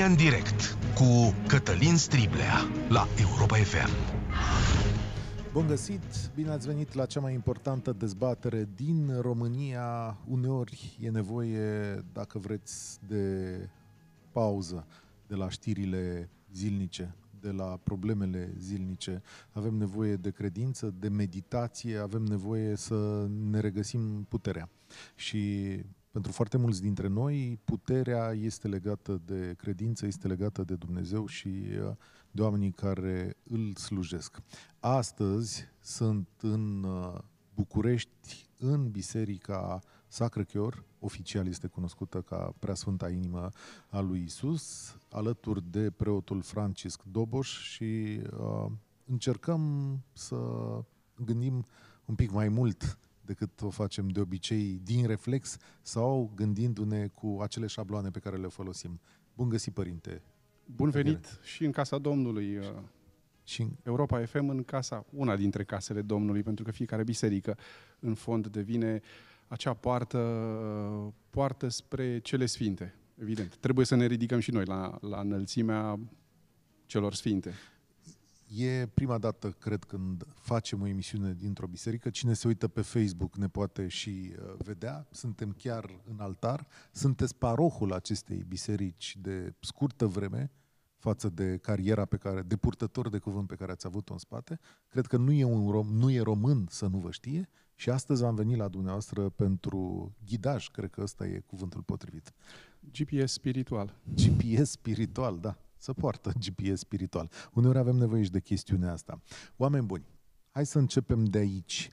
România în direct cu Cătălin Striblea la Europa FM. Bun găsit, bine ați venit la cea mai importantă dezbatere din România. Uneori e nevoie, dacă vreți, de pauză de la știrile zilnice, de la problemele zilnice. Avem nevoie de credință, de meditație, avem nevoie să ne regăsim puterea. Și pentru foarte mulți dintre noi, puterea este legată de credință, este legată de Dumnezeu și uh, de oamenii care îl slujesc. Astăzi sunt în uh, București, în Biserica Sacră Chior, oficial este cunoscută ca Preasfânta Inimă a lui Isus, alături de preotul Francisc Doboș și uh, încercăm să gândim un pic mai mult decât o facem de obicei din reflex sau gândindu-ne cu acele șabloane pe care le folosim. Bun găsit, Părinte! Bun venit și în casa Domnului. Uh, și în... Europa FM în casa, una dintre casele Domnului, pentru că fiecare biserică în fond devine acea poartă, poartă spre cele sfinte. Evident. Trebuie să ne ridicăm și noi la, la înălțimea celor sfinte. E prima dată, cred, când facem o emisiune dintr-o biserică. Cine se uită pe Facebook ne poate și uh, vedea. Suntem chiar în altar. Sunteți parohul acestei biserici de scurtă vreme față de cariera pe care, de purtător de cuvânt pe care ați avut-o în spate. Cred că nu e, un rom, nu e român să nu vă știe și astăzi am venit la dumneavoastră pentru ghidaj, cred că ăsta e cuvântul potrivit. GPS spiritual. GPS spiritual, da să poartă GPS spiritual. Uneori avem nevoie și de chestiunea asta. Oameni buni, hai să începem de aici.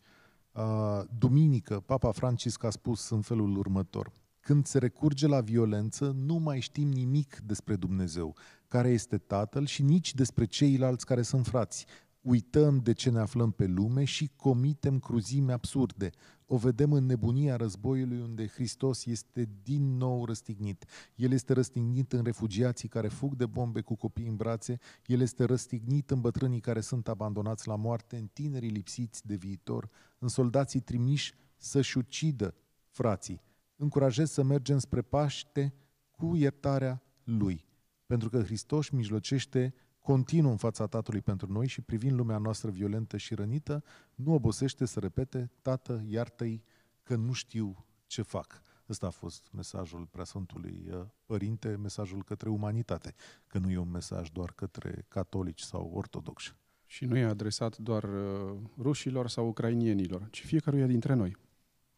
Duminică, Papa Francisc a spus în felul următor. Când se recurge la violență, nu mai știm nimic despre Dumnezeu, care este Tatăl și nici despre ceilalți care sunt frați uităm de ce ne aflăm pe lume și comitem cruzime absurde. O vedem în nebunia războiului unde Hristos este din nou răstignit. El este răstignit în refugiații care fug de bombe cu copii în brațe, el este răstignit în bătrânii care sunt abandonați la moarte, în tinerii lipsiți de viitor, în soldații trimiși să-și ucidă frații. Încurajez să mergem spre Paște cu iertarea Lui, pentru că Hristos mijlocește continuă în fața Tatălui pentru noi și privind lumea noastră violentă și rănită, nu obosește să repete, Tată, iartă-i că nu știu ce fac. Ăsta a fost mesajul Preasfântului uh, Părinte, mesajul către umanitate, că nu e un mesaj doar către catolici sau ortodoxi. Și nu e adresat doar uh, rușilor sau ucrainienilor, ci fiecăruia dintre noi.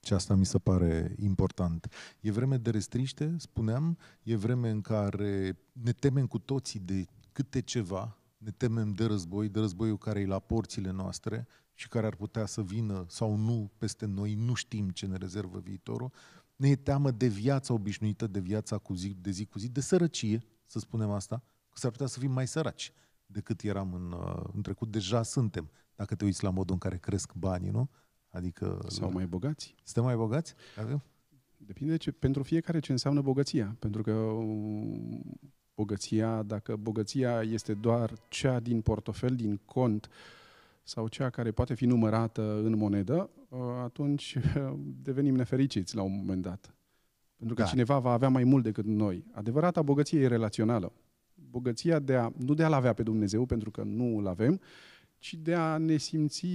Și asta mi se pare important. E vreme de restriște, spuneam, e vreme în care ne temem cu toții de câte ceva, ne temem de război, de războiul care e la porțile noastre și care ar putea să vină sau nu peste noi, nu știm ce ne rezervă viitorul, ne e teamă de viața obișnuită, de viața cu zi, de zi cu zi, de sărăcie, să spunem asta, că s-ar putea să fim mai săraci decât eram în, uh, în trecut. Deja suntem, dacă te uiți la modul în care cresc banii, nu? Adică... Sau mai bogați. Suntem mai bogați? Avem? Depinde ce, pentru fiecare ce înseamnă bogăția. Pentru că bogăția, dacă bogăția este doar cea din portofel, din cont, sau cea care poate fi numărată în monedă, uh, atunci uh, devenim nefericiți la un moment dat. Pentru că da. cineva va avea mai mult decât noi. Adevărata bogăție e relațională. Bogăția de a, nu de a-L avea pe Dumnezeu, pentru că nu îl avem, ci de a ne simți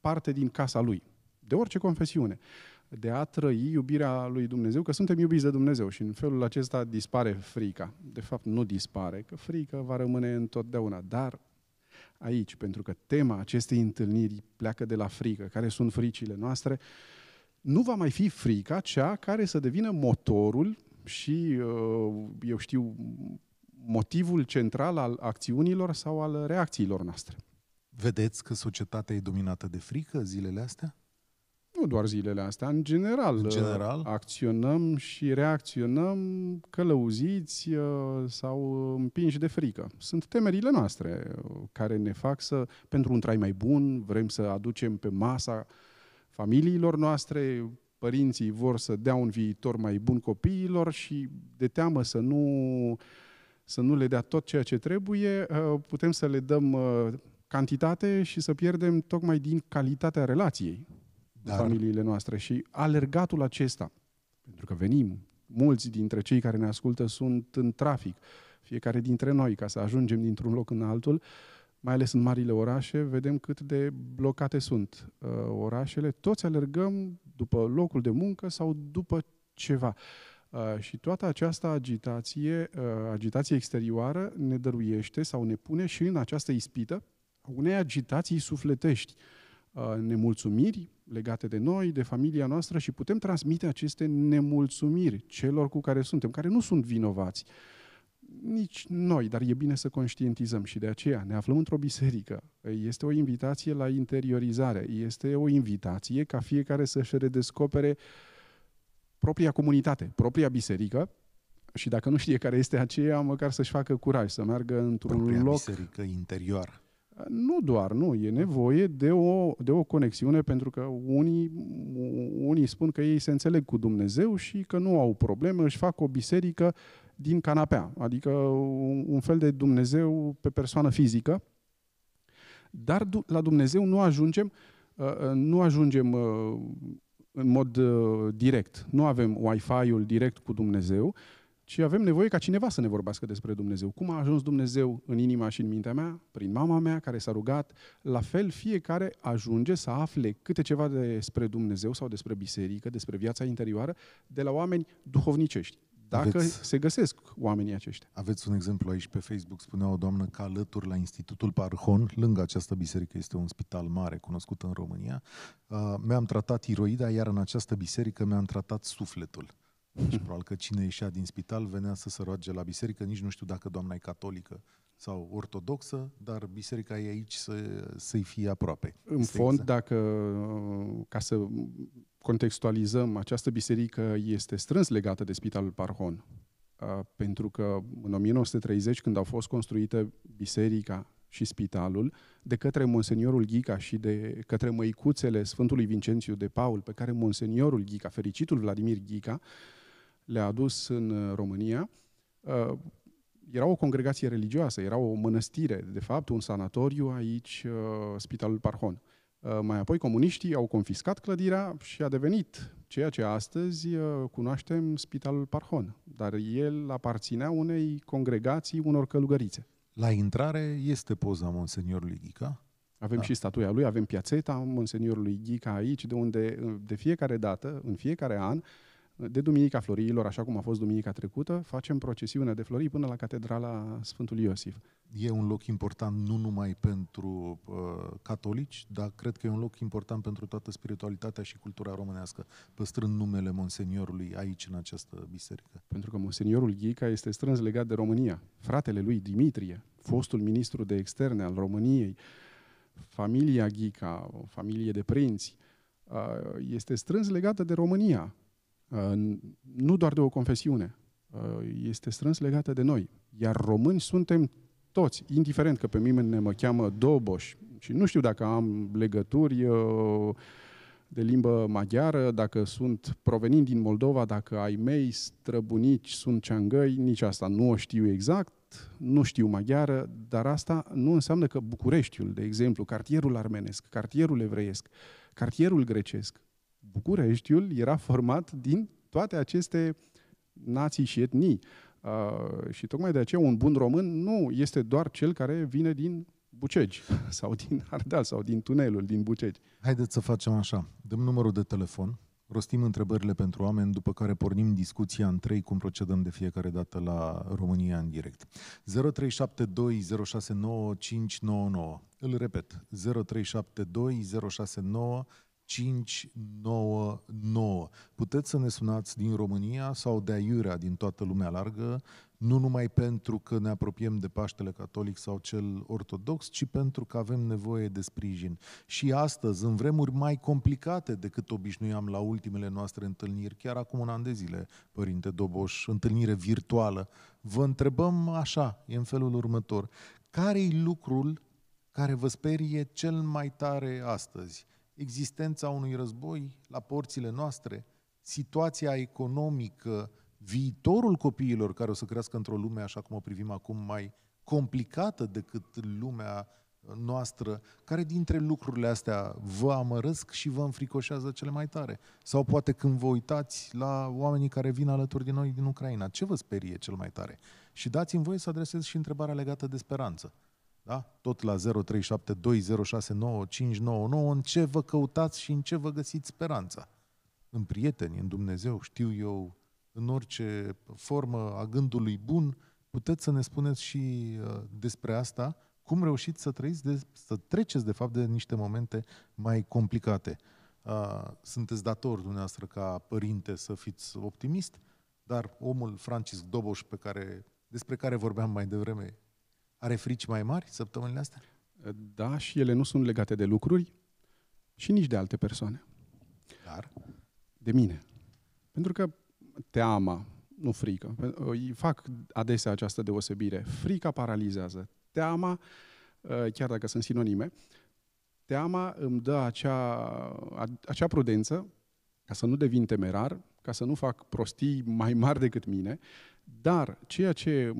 parte din casa Lui. De orice confesiune de a trăi iubirea lui Dumnezeu, că suntem iubiți de Dumnezeu și în felul acesta dispare frica. De fapt, nu dispare, că frica va rămâne întotdeauna. Dar aici, pentru că tema acestei întâlniri pleacă de la frică, care sunt fricile noastre, nu va mai fi frica cea care să devină motorul și, uh, eu știu, motivul central al acțiunilor sau al reacțiilor noastre. Vedeți că societatea e dominată de frică zilele astea? Nu doar zilele astea, în general, în general? acționăm și reacționăm călăuziți uh, sau împinși de frică. Sunt temerile noastre uh, care ne fac să, pentru un trai mai bun, vrem să aducem pe masa familiilor noastre, părinții vor să dea un viitor mai bun copiilor și de teamă să nu, să nu le dea tot ceea ce trebuie, uh, putem să le dăm cantitate și să pierdem tocmai din calitatea relației dar... familiile noastre. Și alergatul acesta, pentru că venim, mulți dintre cei care ne ascultă sunt în trafic, fiecare dintre noi, ca să ajungem dintr-un loc în altul, mai ales în marile orașe, vedem cât de blocate sunt uh, orașele. Toți alergăm după locul de muncă sau după ceva. Uh, și toată această agitație, uh, agitație exterioară ne dăruiește sau ne pune și în această ispită unei agitații sufletești, uh, nemulțumiri legate de noi, de familia noastră și putem transmite aceste nemulțumiri celor cu care suntem, care nu sunt vinovați. Nici noi, dar e bine să conștientizăm și de aceea ne aflăm într-o biserică. Este o invitație la interiorizare, este o invitație ca fiecare să-și redescopere propria comunitate, propria biserică, și dacă nu știe care este aceea, măcar să-și facă curaj, să meargă într-un Propria loc biserică interioară. Nu doar, nu. E nevoie de o, de o conexiune pentru că unii, unii spun că ei se înțeleg cu Dumnezeu și că nu au probleme, își fac o biserică din canapea, adică un, un fel de Dumnezeu pe persoană fizică. Dar du- la Dumnezeu nu ajungem, uh, uh, nu ajungem uh, în mod uh, direct. Nu avem Wi-Fi-ul direct cu Dumnezeu, ci avem nevoie ca cineva să ne vorbească despre Dumnezeu. Cum a ajuns Dumnezeu în inima și în mintea mea? Prin mama mea care s-a rugat. La fel, fiecare ajunge să afle câte ceva despre Dumnezeu sau despre biserică, despre viața interioară, de la oameni duhovnicești. Dacă Aveți- se găsesc oamenii aceștia. Aveți un exemplu aici pe Facebook, spunea o doamnă că alături la Institutul Parhon, lângă această biserică este un spital mare cunoscut în România, uh, mi-am tratat tiroida, iar în această biserică mi-am tratat sufletul. Și probabil că cine ieșea din spital venea să se roage la biserică, nici nu știu dacă doamna e catolică sau ortodoxă, dar biserica e aici să, să-i fie aproape. În Este fond, exact. dacă, ca să contextualizăm, această biserică este strâns legată de Spitalul Parhon. Uh, Pentru că în 1930, când au fost construite biserica și spitalul, de către Monseniorul Ghica și de către măicuțele Sfântului Vincențiu de Paul, pe care Monseniorul Ghica, fericitul Vladimir Ghica, le-a adus în uh, România, uh, era o congregație religioasă, era o mănăstire, de fapt, un sanatoriu aici, uh, Spitalul Parhon. Uh, Mai apoi comuniștii au confiscat clădirea și a devenit ceea ce astăzi uh, cunoaștem Spitalul Parhon. Dar el aparținea unei congregații, unor călugărițe. La intrare este poza Monseniorului Ghica. Avem Da. da. și statuia lui, avem piațeta Monseniorului Ghica aici, de unde uh, de fiecare dată, în fiecare an, uh, de Duminica Florilor, așa cum a fost duminica trecută, facem procesiunea de flori până la Catedrala Sfântului Iosif. E un loc important nu numai pentru uh, catolici, dar cred că e un loc important pentru toată spiritualitatea și cultura românească, păstrând numele Monseniorului aici, în această biserică. Pentru că Monseniorul Ghica este strâns legat de România. Fratele lui Dimitrie, fostul ministru de externe al României, familia Ghica, o familie de prinți, uh, este strâns legată de România. Uh, Nu doar de o confesiune. Uh, Este strâns legată de noi. Iar români suntem toți, indiferent că pe mine mă cheamă Doboș și nu știu dacă am legături uh, de limbă maghiară, dacă sunt provenind din Moldova, dacă ai mei străbunici sunt ceangăi, nici asta nu o știu exact, nu știu maghiară, dar asta nu înseamnă că Bucureștiul, de exemplu, cartierul armenesc, cartierul evreiesc, cartierul grecesc, Bucureștiul era format din toate aceste nații și etnii. Uh, și tocmai de aceea un bun român nu este doar cel care vine din Bucegi sau din Ardeal sau din tunelul din Bucegi. Haideți să facem așa. Dăm numărul de telefon, rostim întrebările pentru oameni, după care pornim discuția în trei, cum procedăm de fiecare dată la România în direct. 0372 069 599. Îl repet, 0372 069 599. Puteți să ne sunați din România sau de aiurea din toată lumea largă, nu numai pentru că ne apropiem de Paștele Catolic sau cel Ortodox, ci pentru că avem nevoie de sprijin. Și astăzi, în vremuri mai complicate decât obișnuiam la ultimele noastre întâlniri, chiar acum un an de zile, Părinte Doboș, întâlnire virtuală, vă întrebăm așa, e în felul următor. Care-i lucrul care vă sperie cel mai tare astăzi? Existența unui război la porțile noastre? Situația economică? Viitorul copiilor care o să crească într-o lume, așa cum o privim acum, mai complicată decât lumea noastră, care dintre lucrurile astea vă amărăsc și vă înfricoșează cele mai tare? Sau poate când vă uitați la oamenii care vin alături de noi din Ucraina, ce vă sperie cel mai tare? Și dați-mi voie să adresez și întrebarea legată de speranță. Da? Tot la 0372069599, în ce vă căutați și în ce vă găsiți speranța? În prieteni, în Dumnezeu, știu eu, în orice formă a gândului bun, puteți să ne spuneți și uh, despre asta, cum reușiți să trăiți, de, să treceți de fapt de niște momente mai complicate. Uh, sunteți dator dumneavoastră ca părinte să fiți optimist, dar omul Francis Doboș pe care, despre care vorbeam mai devreme are frici mai mari săptămânile astea? Da, și ele nu sunt legate de lucruri și nici de alte persoane. Dar? De mine. Pentru că teama, nu frică, îi fac adesea această deosebire. Frica paralizează. Teama, ă, chiar dacă sunt sinonime, teama îmi dă acea, acea prudență ca să nu devin temerar, ca să nu fac prostii mai mari decât mine dar ceea ce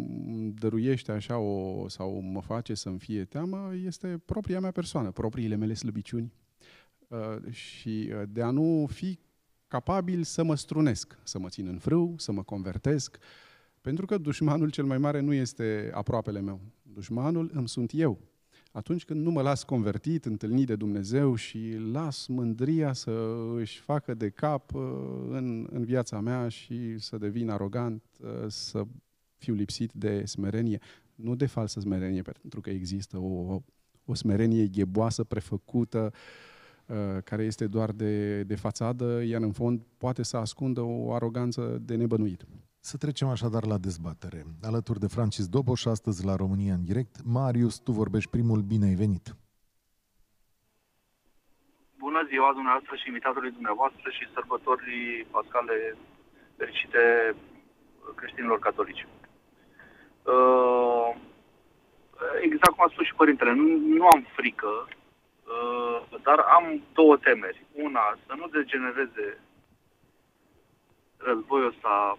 dăruiește așa o, sau mă face să-mi fie teamă este propria mea persoană, propriile mele slăbiciuni uh, și uh, de a nu fi capabil să mă strunesc, să mă țin în frâu, să mă convertesc, pentru că dușmanul cel mai mare nu este aproapele meu. Dușmanul îmi sunt eu atunci când nu mă las convertit, întâlnit de Dumnezeu și las mândria să își facă de cap uh, în, în viața mea și să devin arogant, uh, să fiu lipsit de smerenie, nu de falsă smerenie, pentru că există o, o smerenie gheboasă, prefăcută, uh, care este doar de, de fațadă, iar în fond poate să ascundă o aroganță de nebănuit. Să trecem așadar la dezbatere. Alături de Francis Doboș, astăzi la România în direct. Marius, tu vorbești primul, bine ai venit! Bună ziua dumneavoastră și invitatului dumneavoastră și sărbătorii pascale fericite creștinilor catolici. Uh, exact cum a spus și părintele, nu, nu am frică, uh, dar am două temeri. Una, să nu degenereze războiul ăsta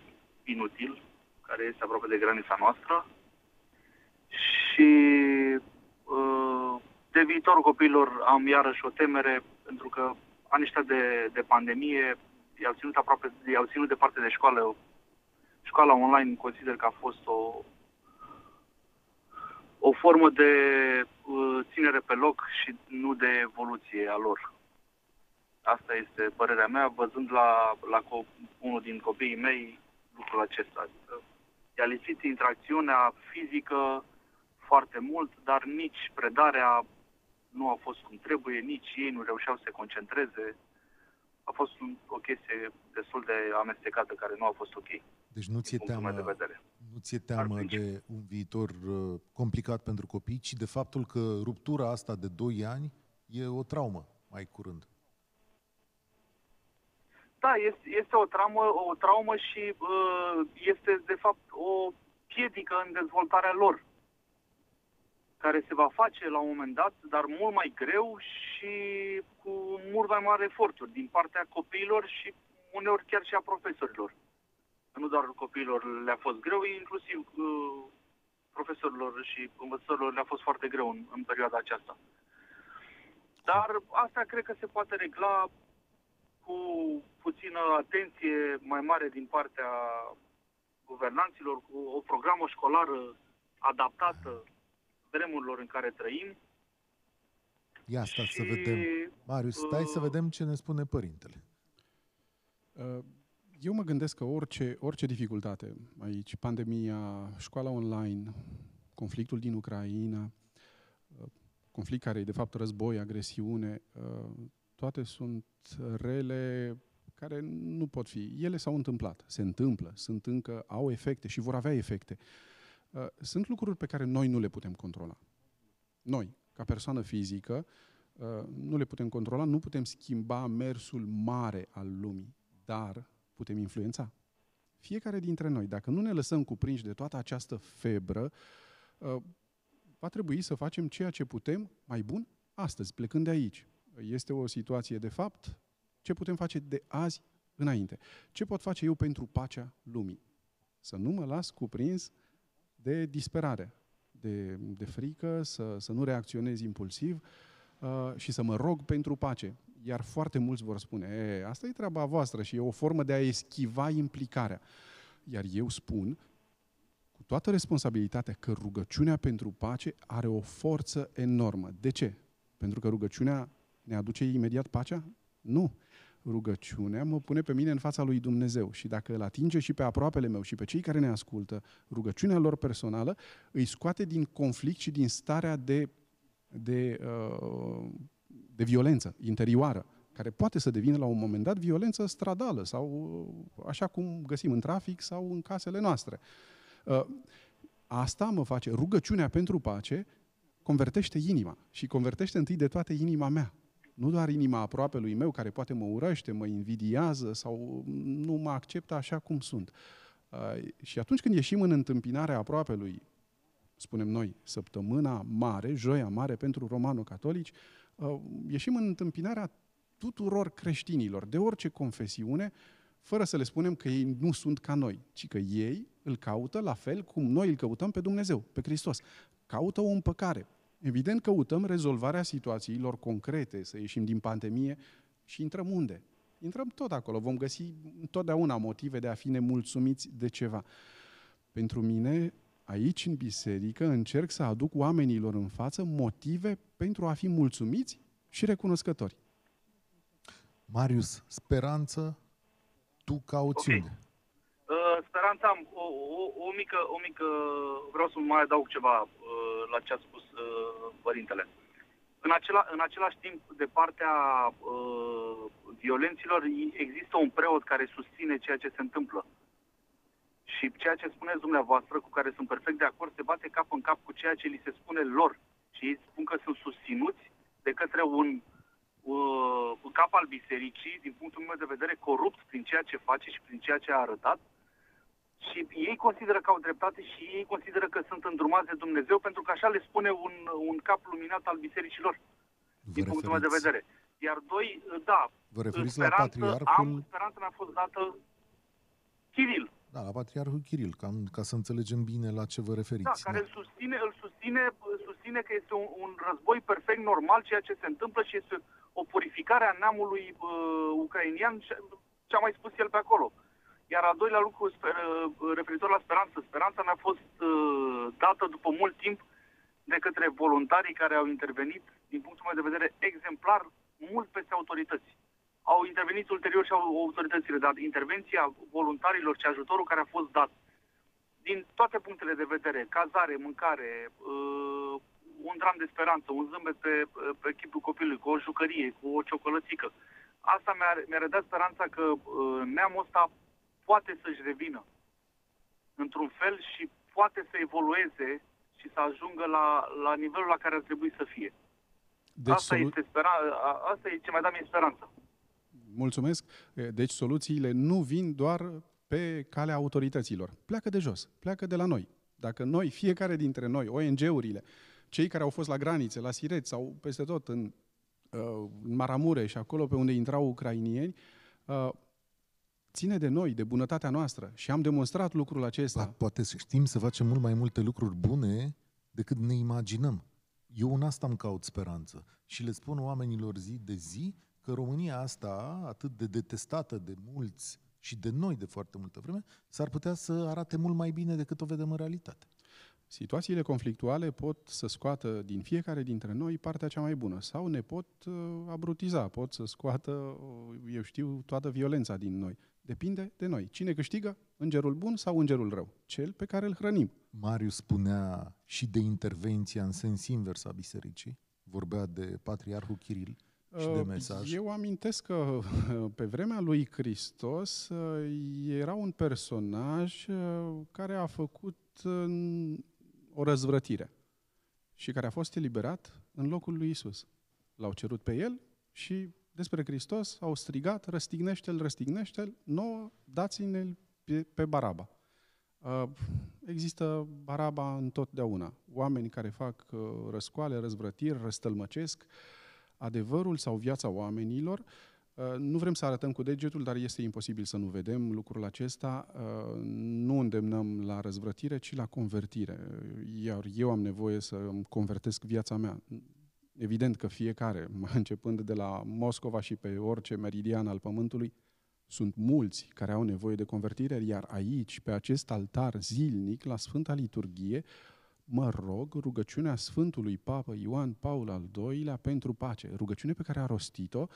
inutil, care este aproape de granița noastră și uh, de viitorul copiilor am iarăși o temere pentru că anii ăștia de, de pandemie i-au ținut aproape, i-au ținut departe de școală. Școala online consider că a fost o, o formă de uh, ținere pe loc și nu de evoluție a lor. Asta este părerea mea, văzând la, la co- unul din copiii mei lucrul acesta. Adică i-a lipsit interacțiunea fizică foarte mult, dar nici predarea nu a fost cum trebuie, nici ei nu reușeau să se concentreze. A fost un, o chestie destul de amestecată care nu a fost ok. Deci nu ți-e teamă, de vedere. nu ți-e teamă de un viitor uh, complicat pentru copii, ci de faptul că ruptura asta de 2 ani e o traumă mai curând. Da, este, este o traumă, o traumă și uh, este de fapt o piedică în dezvoltarea lor, care se va face la un moment dat, dar mult mai greu și cu mult mai mari eforturi din partea copiilor și uneori chiar și a profesorilor. Nu doar copiilor le-a fost greu, inclusiv uh, profesorilor și învățătorilor le-a fost foarte greu în, în perioada aceasta. Dar asta cred că se poate regla cu puțină atenție mai mare din partea guvernanților, cu o programă școlară adaptată vremurilor în care trăim. Ia asta și, să vedem. Marius, stai uh, să vedem ce ne spune părintele. Uh, eu mă gândesc că orice, orice dificultate aici, pandemia, școala online, conflictul din Ucraina, uh, conflict care e de fapt război, agresiune, uh, toate sunt rele care nu pot fi. Ele s-au întâmplat, se întâmplă, sunt încă, au efecte și vor avea efecte. Uh, sunt lucruri pe care noi nu le putem controla. Noi, ca persoană fizică, uh, nu le putem controla, nu putem schimba mersul mare al lumii, dar putem influența. Fiecare dintre noi, dacă nu ne lăsăm cuprinși de toată această febră, uh, va trebui să facem ceea ce putem mai bun astăzi, plecând de aici este o situație de fapt, ce putem face de azi înainte? Ce pot face eu pentru pacea lumii? Să nu mă las cuprins de disperare, de, de frică, să, să nu reacționez impulsiv uh, și să mă rog pentru pace. Iar foarte mulți vor spune, e, asta e treaba voastră și e o formă de a eschiva implicarea. Iar eu spun, cu toată responsabilitatea că rugăciunea pentru pace are o forță enormă. De ce? Pentru că rugăciunea ne aduce imediat pacea? Nu. Rugăciunea mă pune pe mine în fața lui Dumnezeu și dacă îl atinge și pe aproapele meu și pe cei care ne ascultă, rugăciunea lor personală îi scoate din conflict și din starea de, de, uh, de violență interioară care poate să devină la un moment dat violență stradală sau uh, așa cum găsim în trafic sau în casele noastre. Uh, asta mă face, rugăciunea pentru pace, convertește inima și convertește întâi de toate inima mea. Nu doar inima aproape lui meu, care poate mă urăște, mă invidiază sau nu mă acceptă așa cum sunt. Uh, și atunci când ieșim în întâmpinarea aproape lui, spunem noi, săptămâna mare, joia mare pentru romano-catolici, ieșim în întâmpinarea tuturor creștinilor, de orice confesiune, fără să le spunem că ei nu sunt ca noi, ci că ei îl caută la fel cum noi îl căutăm pe Dumnezeu, pe Hristos. Caută o împăcare. Evident, căutăm rezolvarea situațiilor concrete, să ieșim din pandemie și intrăm unde? Intrăm tot acolo. Vom găsi întotdeauna motive de a fi nemulțumiți de ceva. Pentru mine, aici în biserică, încerc să aduc oamenilor în față motive pentru a fi mulțumiți și recunoscători. Marius, speranță, tu cauți okay. unde? Uh, speranța am o, o, o, mică, o mică, vreau să mai adaug ceva uh, la ce a spus uh, părintele. În, acela, în același timp, de partea uh, violenților, există un preot care susține ceea ce se întâmplă. Și ceea ce spuneți dumneavoastră, cu care sunt perfect de acord, se bate cap în cap cu ceea ce li se spune lor. Și ei spun că sunt susținuți de către un uh, cap al bisericii, din punctul meu de vedere, corupt prin ceea ce face și prin ceea ce a arătat. Și ei consideră că au dreptate și ei consideră că sunt îndrumați de Dumnezeu pentru că așa le spune un, un cap luminat al bisericilor, Vă din punctul meu de vedere. Iar doi, da, Vă referiți la patriarhul... am, speranța mi-a fost dată Chiril. Da, la patriarhul Chiril, ca, ca să înțelegem bine la ce vă referiți. Da, care da. Îl, susține, îl susține, susține că este un, un război perfect normal ceea ce se întâmplă și este o purificare a neamului uh, ucrainian, ce a mai spus el pe acolo. Iar al doilea lucru, sper, uh, referitor la speranță, speranța mi-a fost uh, dată după mult timp de către voluntarii care au intervenit, din punctul meu de vedere, exemplar, mult peste autorități. Au intervenit ulterior și au autoritățile, dar intervenția voluntarilor și ajutorul care a fost dat, din toate punctele de vedere, cazare, mâncare, uh, un dram de speranță, un zâmbet pe, pe chipul copilului, cu o jucărie, cu o ciocolățică. Asta mi-a, mi-a redat speranța că uh, neamul ăsta poate să-și revină într-un fel și poate să evolueze și să ajungă la, la nivelul la care ar trebui să fie. Deci asta, solu- este spera- asta e ce mai da mie speranță. Mulțumesc. Deci soluțiile nu vin doar pe calea autorităților. Pleacă de jos, pleacă de la noi. Dacă noi, fiecare dintre noi, ONG-urile, cei care au fost la granițe, la Siret sau peste tot în, uh, în Maramureș și acolo pe unde intrau ucrainieni, uh, ține de noi, de bunătatea noastră și am demonstrat lucrul acesta. Ba, poate știm să facem mult mai multe lucruri bune decât ne imaginăm. Eu în asta îmi caut speranță și le spun oamenilor zi de zi că România asta, atât de detestată de mulți și de noi de foarte multă vreme, s-ar putea să arate mult mai bine decât o vedem în realitate. Situațiile conflictuale pot să scoată din fiecare dintre noi partea cea mai bună sau ne pot uh, abrutiza, pot să scoată, uh, eu știu, toată violența din noi. Depinde de noi. Cine câștigă? Îngerul bun sau îngerul rău? Cel pe care îl hrănim. Marius spunea și de intervenția în sens invers a bisericii. Vorbea de patriarhul Chiril și de uh, mesaj. Eu amintesc că pe vremea lui Hristos era un personaj care a făcut o răzvrătire și care a fost eliberat în locul lui Isus. L-au cerut pe el și despre Hristos au strigat, răstignește-l, răstignește-l, nouă, dați-ne pe, pe Baraba. Uh, există Baraba întotdeauna. Oameni care fac uh, răscoale, răzvrătiri, răstălmăcesc adevărul sau viața oamenilor Uh, nu vrem să arătăm cu degetul, dar este imposibil să nu vedem lucrul acesta. Uh, nu îndemnăm la răzvrătire, ci la convertire. Iar eu am nevoie să îmi convertesc viața mea. Evident că fiecare, începând de la Moscova și pe orice meridian al Pământului, Sunt mulți care au nevoie de convertire, iar aici, pe acest altar zilnic, la Sfânta Liturghie, mă rog rugăciunea Sfântului Papă Ioan Paul al II-lea pentru pace. Rugăciune pe care a rostit-o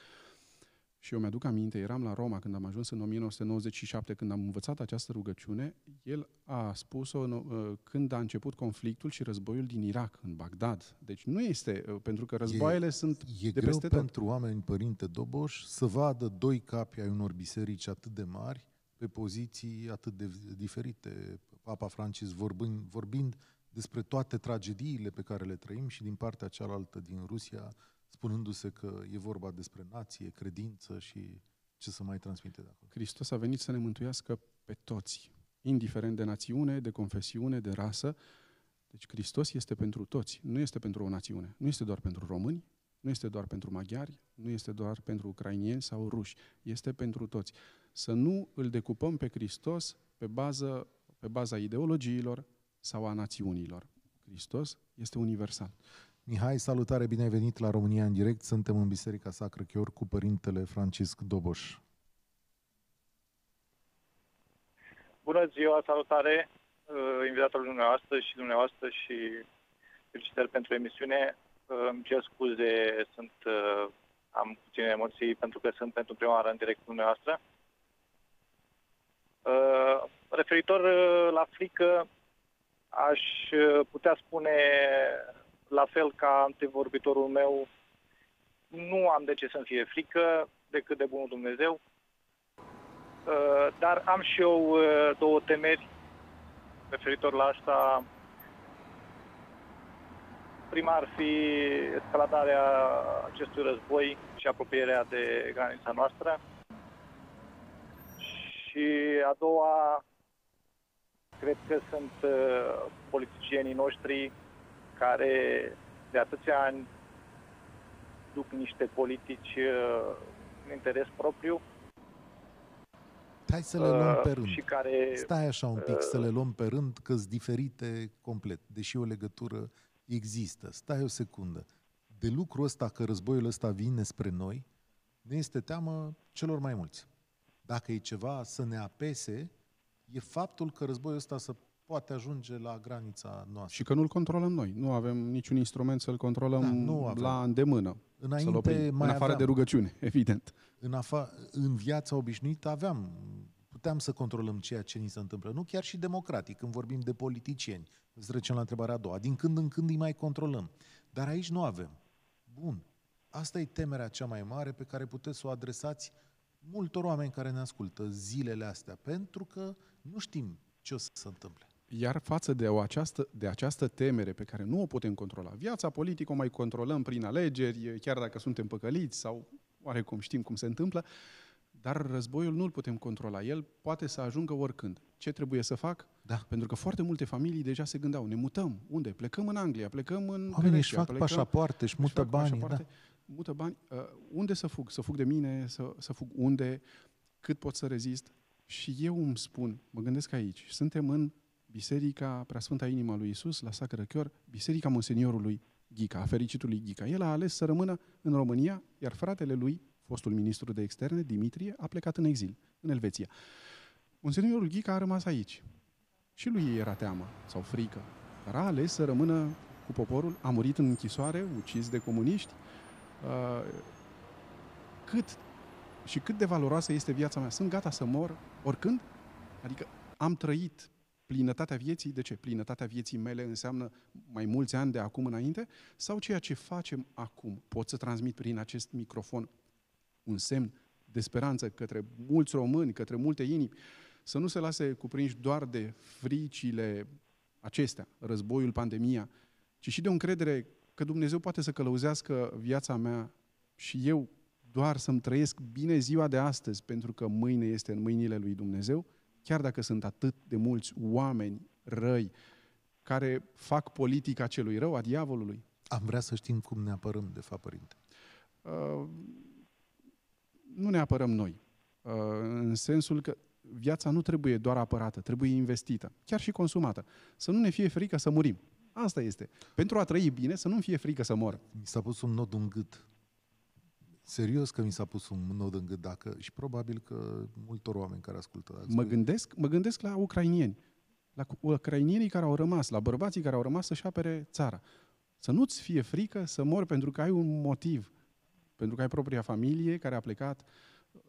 și eu mi-aduc aminte, eram la Roma când am ajuns în 1997, când am învățat această rugăciune, el a spus-o uh, când a început conflictul și războiul din Irak, în Bagdad. Deci nu este, uh, pentru că războaiele e, sunt e de greu peste pentru tot. oameni, părinte Doboș, să vadă doi capi ai unor biserici atât de mari, pe poziții atât de diferite. Papa Francis vorbind, vorbind despre toate tragediile pe care le trăim și din partea cealaltă din Rusia, spunându-se că e vorba despre nație, credință și ce să mai transmite de acolo. Hristos a venit să ne mântuiască pe toți, indiferent de națiune, de confesiune, de rasă. Deci Hristos este pentru toți, nu este pentru o națiune, nu este doar pentru români, nu este doar pentru maghiari, nu este doar pentru ucrainieni sau ruși, este pentru toți. Să nu îl decupăm pe Hristos pe, bază, pe baza ideologiilor sau a națiunilor. Hristos este universal. Mihai, salutare, bine ai venit la România în direct. Suntem în Biserica Sacră Chior cu părintele Francisc Doboș. Bună ziua, salutare uh, invitatul dumneavoastră și dumneavoastră și felicitări pentru emisiune. Uh, îmi cer scuze, sunt, uh, am puține emoții pentru că sunt pentru prima oară în direct cu dumneavoastră. Referitor la frică, aș putea spune la fel ca antevorbitorul meu, nu am de ce să-mi fie frică decât de bunul Dumnezeu, uh, dar am și eu uh, două temeri referitor la asta. Prima ar fi escaladarea acestui război și apropierea de granița noastră. Și a doua, cred că sunt uh, politicienii noștri care de atâția ani duc niște politici uh, în interes propriu. Hai să le luăm pe rând. Uh, și care, Stai așa un pic, să le luăm pe rând, că sunt diferite complet, deși o legătură există. Stai o secundă. De lucrul ăsta, că războiul ăsta vine spre noi, ne este teamă celor mai mulți. Dacă e ceva să ne apese, e faptul că războiul ăsta să poate ajunge la granița noastră. Și că nu-l controlăm noi. Nu avem niciun instrument să-l controlăm da, nu avem. la îndemână. Înainte oprim, mai în afară aveam. de rugăciune, evident. În, afa- în viața obișnuită aveam, puteam să controlăm ceea ce ni se întâmplă. Nu chiar și democratic, când vorbim de politicieni. Îți trecem la întrebarea a doua. Din când în când îi mai controlăm. Dar aici nu avem. Bun. Asta e temerea cea mai mare pe care puteți să o adresați multor oameni care ne ascultă zilele astea, pentru că nu știm ce o să se întâmple. Iar față de, o această, de această temere pe care nu o putem controla, viața politică o mai controlăm prin alegeri, chiar dacă suntem păcăliți sau oarecum știm cum se întâmplă, dar războiul nu-l putem controla. El poate să ajungă oricând. Ce trebuie să fac? Da. Pentru că foarte multe familii deja se gândeau, ne mutăm. Unde? Plecăm în Anglia, plecăm în Oamenii Grecia, își fac plecăm, pașapoarte, își mută fac banii. pașapoarte, Da. mută bani. Uh, unde să fug? Să fug de mine? Să, să fug unde? Cât pot să rezist? Și eu îmi spun, mă gândesc aici, suntem în Biserica Preasfânta Inima lui Isus, la Sacră Chior, Biserica Monseniorului Ghica, a fericitului Ghica. El a ales să rămână în România, iar fratele lui, fostul ministru de externe, Dimitrie, a plecat în exil, în Elveția. Monseniorul Ghica a rămas aici. Și lui era teamă sau frică, dar a ales să rămână cu poporul, a murit în închisoare, ucis de comuniști. Uh, cât și cât de valoroasă este viața mea. Sunt gata să mor oricând? Adică am trăit plinătatea vieții. De ce? Plinătatea vieții mele înseamnă mai mulți ani de acum înainte? Sau ceea ce facem acum? Pot să transmit prin acest microfon un semn de speranță către mulți români, către multe inimi, să nu se lase cuprinși doar de fricile acestea, războiul, pandemia, ci și de o încredere că Dumnezeu poate să călăuzească viața mea și eu doar să-mi trăiesc bine ziua de astăzi, pentru că mâine este în mâinile lui Dumnezeu, chiar dacă sunt atât de mulți oameni răi care fac politica celui rău, a diavolului. Am vrea să știm cum ne apărăm, de fapt, părinte. Uh, nu ne apărăm noi. Uh, în sensul că viața nu trebuie doar apărată, trebuie investită, chiar și consumată. Să nu ne fie frică să murim. Asta este. Pentru a trăi bine, să nu fie frică să mor. Mi s-a pus un nod în gât. Serios că mi s-a pus un nod în gât dacă, și probabil că multor oameni care ascultă. Mă gândesc, mă gândesc la ucrainieni, la ucrainienii care au rămas, la bărbații care au rămas să-și apere țara. Să nu-ți fie frică să mori pentru că ai un motiv, pentru că ai propria familie care a plecat.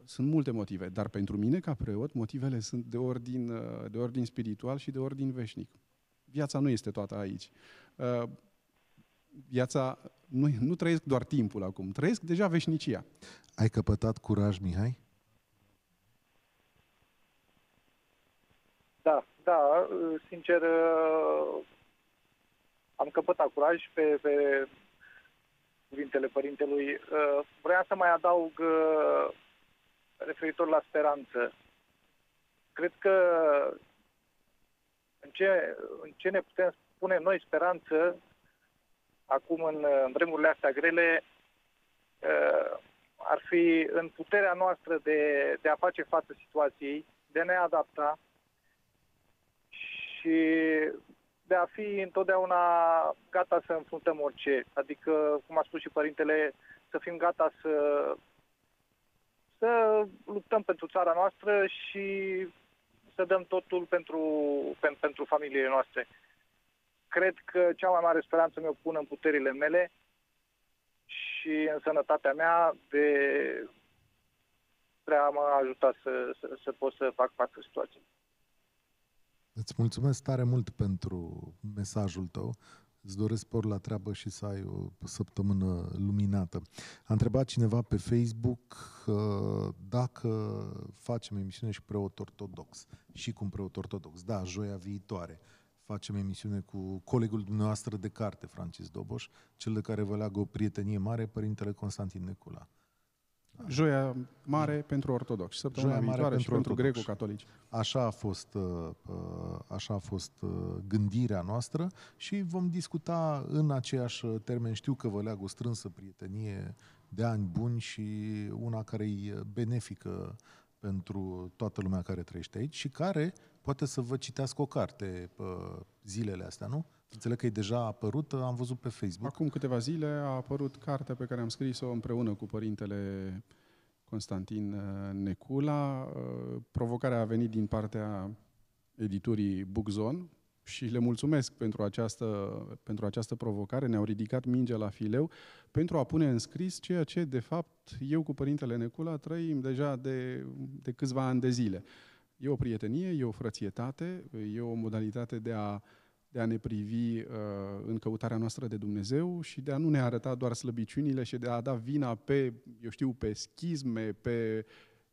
Sunt multe motive, dar pentru mine, ca preot, motivele sunt de ordin, de ordin spiritual și de ordin veșnic. Viața nu este toată aici. Uh, viața, nu, nu trăiesc doar timpul acum, trăiesc deja veșnicia. Ai căpătat curaj, Mihai? Da, da, sincer, am căpătat curaj pe, pe cuvintele părintelui. Vreau să mai adaug referitor la speranță. Cred că în ce, în ce ne putem spune noi speranță acum în, în vremurile astea grele uh, ar fi în puterea noastră de, de a face față situației, de a ne adapta și de a fi întotdeauna gata să înfruntăm orice. Adică, cum a spus și părintele, să fim gata să, să luptăm pentru țara noastră și să dăm totul pentru, pentru, pentru familiile noastre cred că cea mai mare speranță mi-o pun în puterile mele și în sănătatea mea de prea mă ajuta să, să, să pot să fac față situației. Îți mulțumesc tare mult pentru mesajul tău. Îți doresc spor la treabă și să ai o săptămână luminată. A întrebat cineva pe Facebook uh, dacă facem emisiune și preot ortodox. Și cum preot ortodox. Da, joia viitoare facem emisiune cu colegul dumneavoastră de carte, Francis Doboș, cel de care vă leagă o prietenie mare, Părintele Constantin Necula. Joia mare pentru ortodoxi, săptămâna Joia viitoare pentru și pentru greco-catolici. Așa a fost, uh, uh, așa a fost uh, gândirea noastră și vom discuta în aceeași termen. Știu că vă leagă o strânsă prietenie de ani buni și una care e benefică pentru toată lumea care trăiește aici și care poate să vă citească o carte pe zilele astea, nu? Înțeleg că e deja apărută, am văzut pe Facebook. Acum câteva zile a apărut cartea pe care am scris-o împreună cu părintele Constantin uh, Necula. Uh, provocarea a venit din partea editurii Bookzone și le mulțumesc pentru această, pentru această provocare. Ne-au ridicat mingea la fileu pentru a pune în scris ceea ce, de fapt, eu cu părintele Necula trăim deja de, de câțiva ani de zile. E o prietenie, e o frățietate, e o modalitate de a, de a ne privi uh, în căutarea noastră de Dumnezeu și de a nu ne arăta doar slăbiciunile și de a da vina pe, eu știu, pe schisme, pe,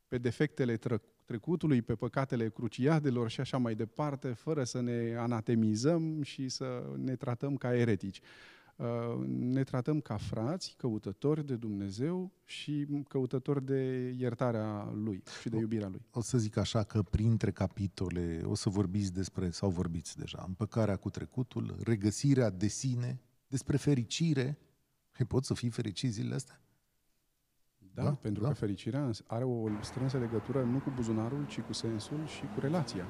pe defectele tră, trecutului, pe păcatele cruciadelor și așa mai departe, fără să ne anatemizăm și să ne tratăm ca eretici. Uh, ne tratăm ca frați, căutători de Dumnezeu și căutători de iertarea Lui și de iubirea Lui. O să zic așa că printre capitole o să vorbiți despre, sau vorbiți deja, împăcarea cu trecutul, regăsirea de sine, despre fericire. Păi poți să fii fericit zilele astea? Da, da pentru da. că fericirea are o strânsă legătură nu cu buzunarul, ci cu sensul și cu relația,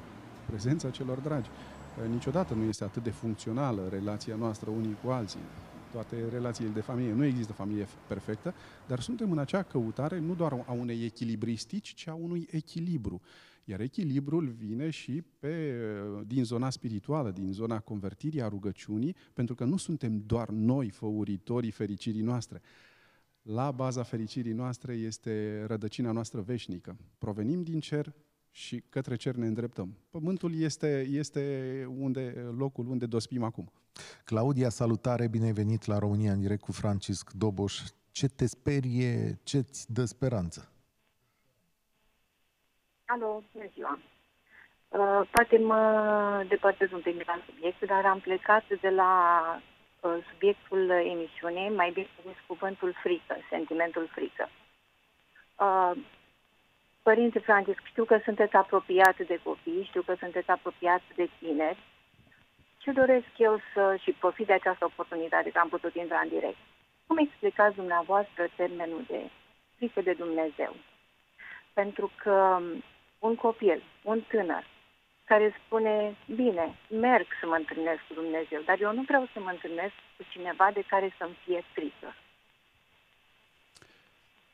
prezența celor dragi. Niciodată nu este atât de funcțională relația noastră unii cu alții. Toate relațiile de familie, nu există familie perfectă, dar suntem în acea căutare nu doar a unei echilibristici, ci a unui echilibru. Iar echilibrul vine și pe, din zona spirituală, din zona convertirii, a rugăciunii, pentru că nu suntem doar noi făuritorii fericirii noastre. La baza fericirii noastre este rădăcina noastră veșnică. Provenim din cer, și către cer ne îndreptăm. Pământul este, este unde, locul unde dospim acum. Claudia, salutare, bine ai venit la România în direct cu Francisc Doboș. Ce te sperie, ce ți dă speranță? Alo, bună ziua. Uh, poate mă depărtez un pic de la subiect, dar am plecat de la uh, subiectul emisiunii, mai bine zis cuvântul frică, sentimentul frică. Uh, Părinte Francisc, știu că sunteți apropiat de copii, știu că sunteți apropiat de tineri. Ce doresc eu să, și profit de această oportunitate că am putut intra în direct, cum explicați dumneavoastră termenul de frică de Dumnezeu? Pentru că un copil, un tânăr, care spune, bine, merg să mă întâlnesc cu Dumnezeu, dar eu nu vreau să mă întâlnesc cu cineva de care să-mi fie frică.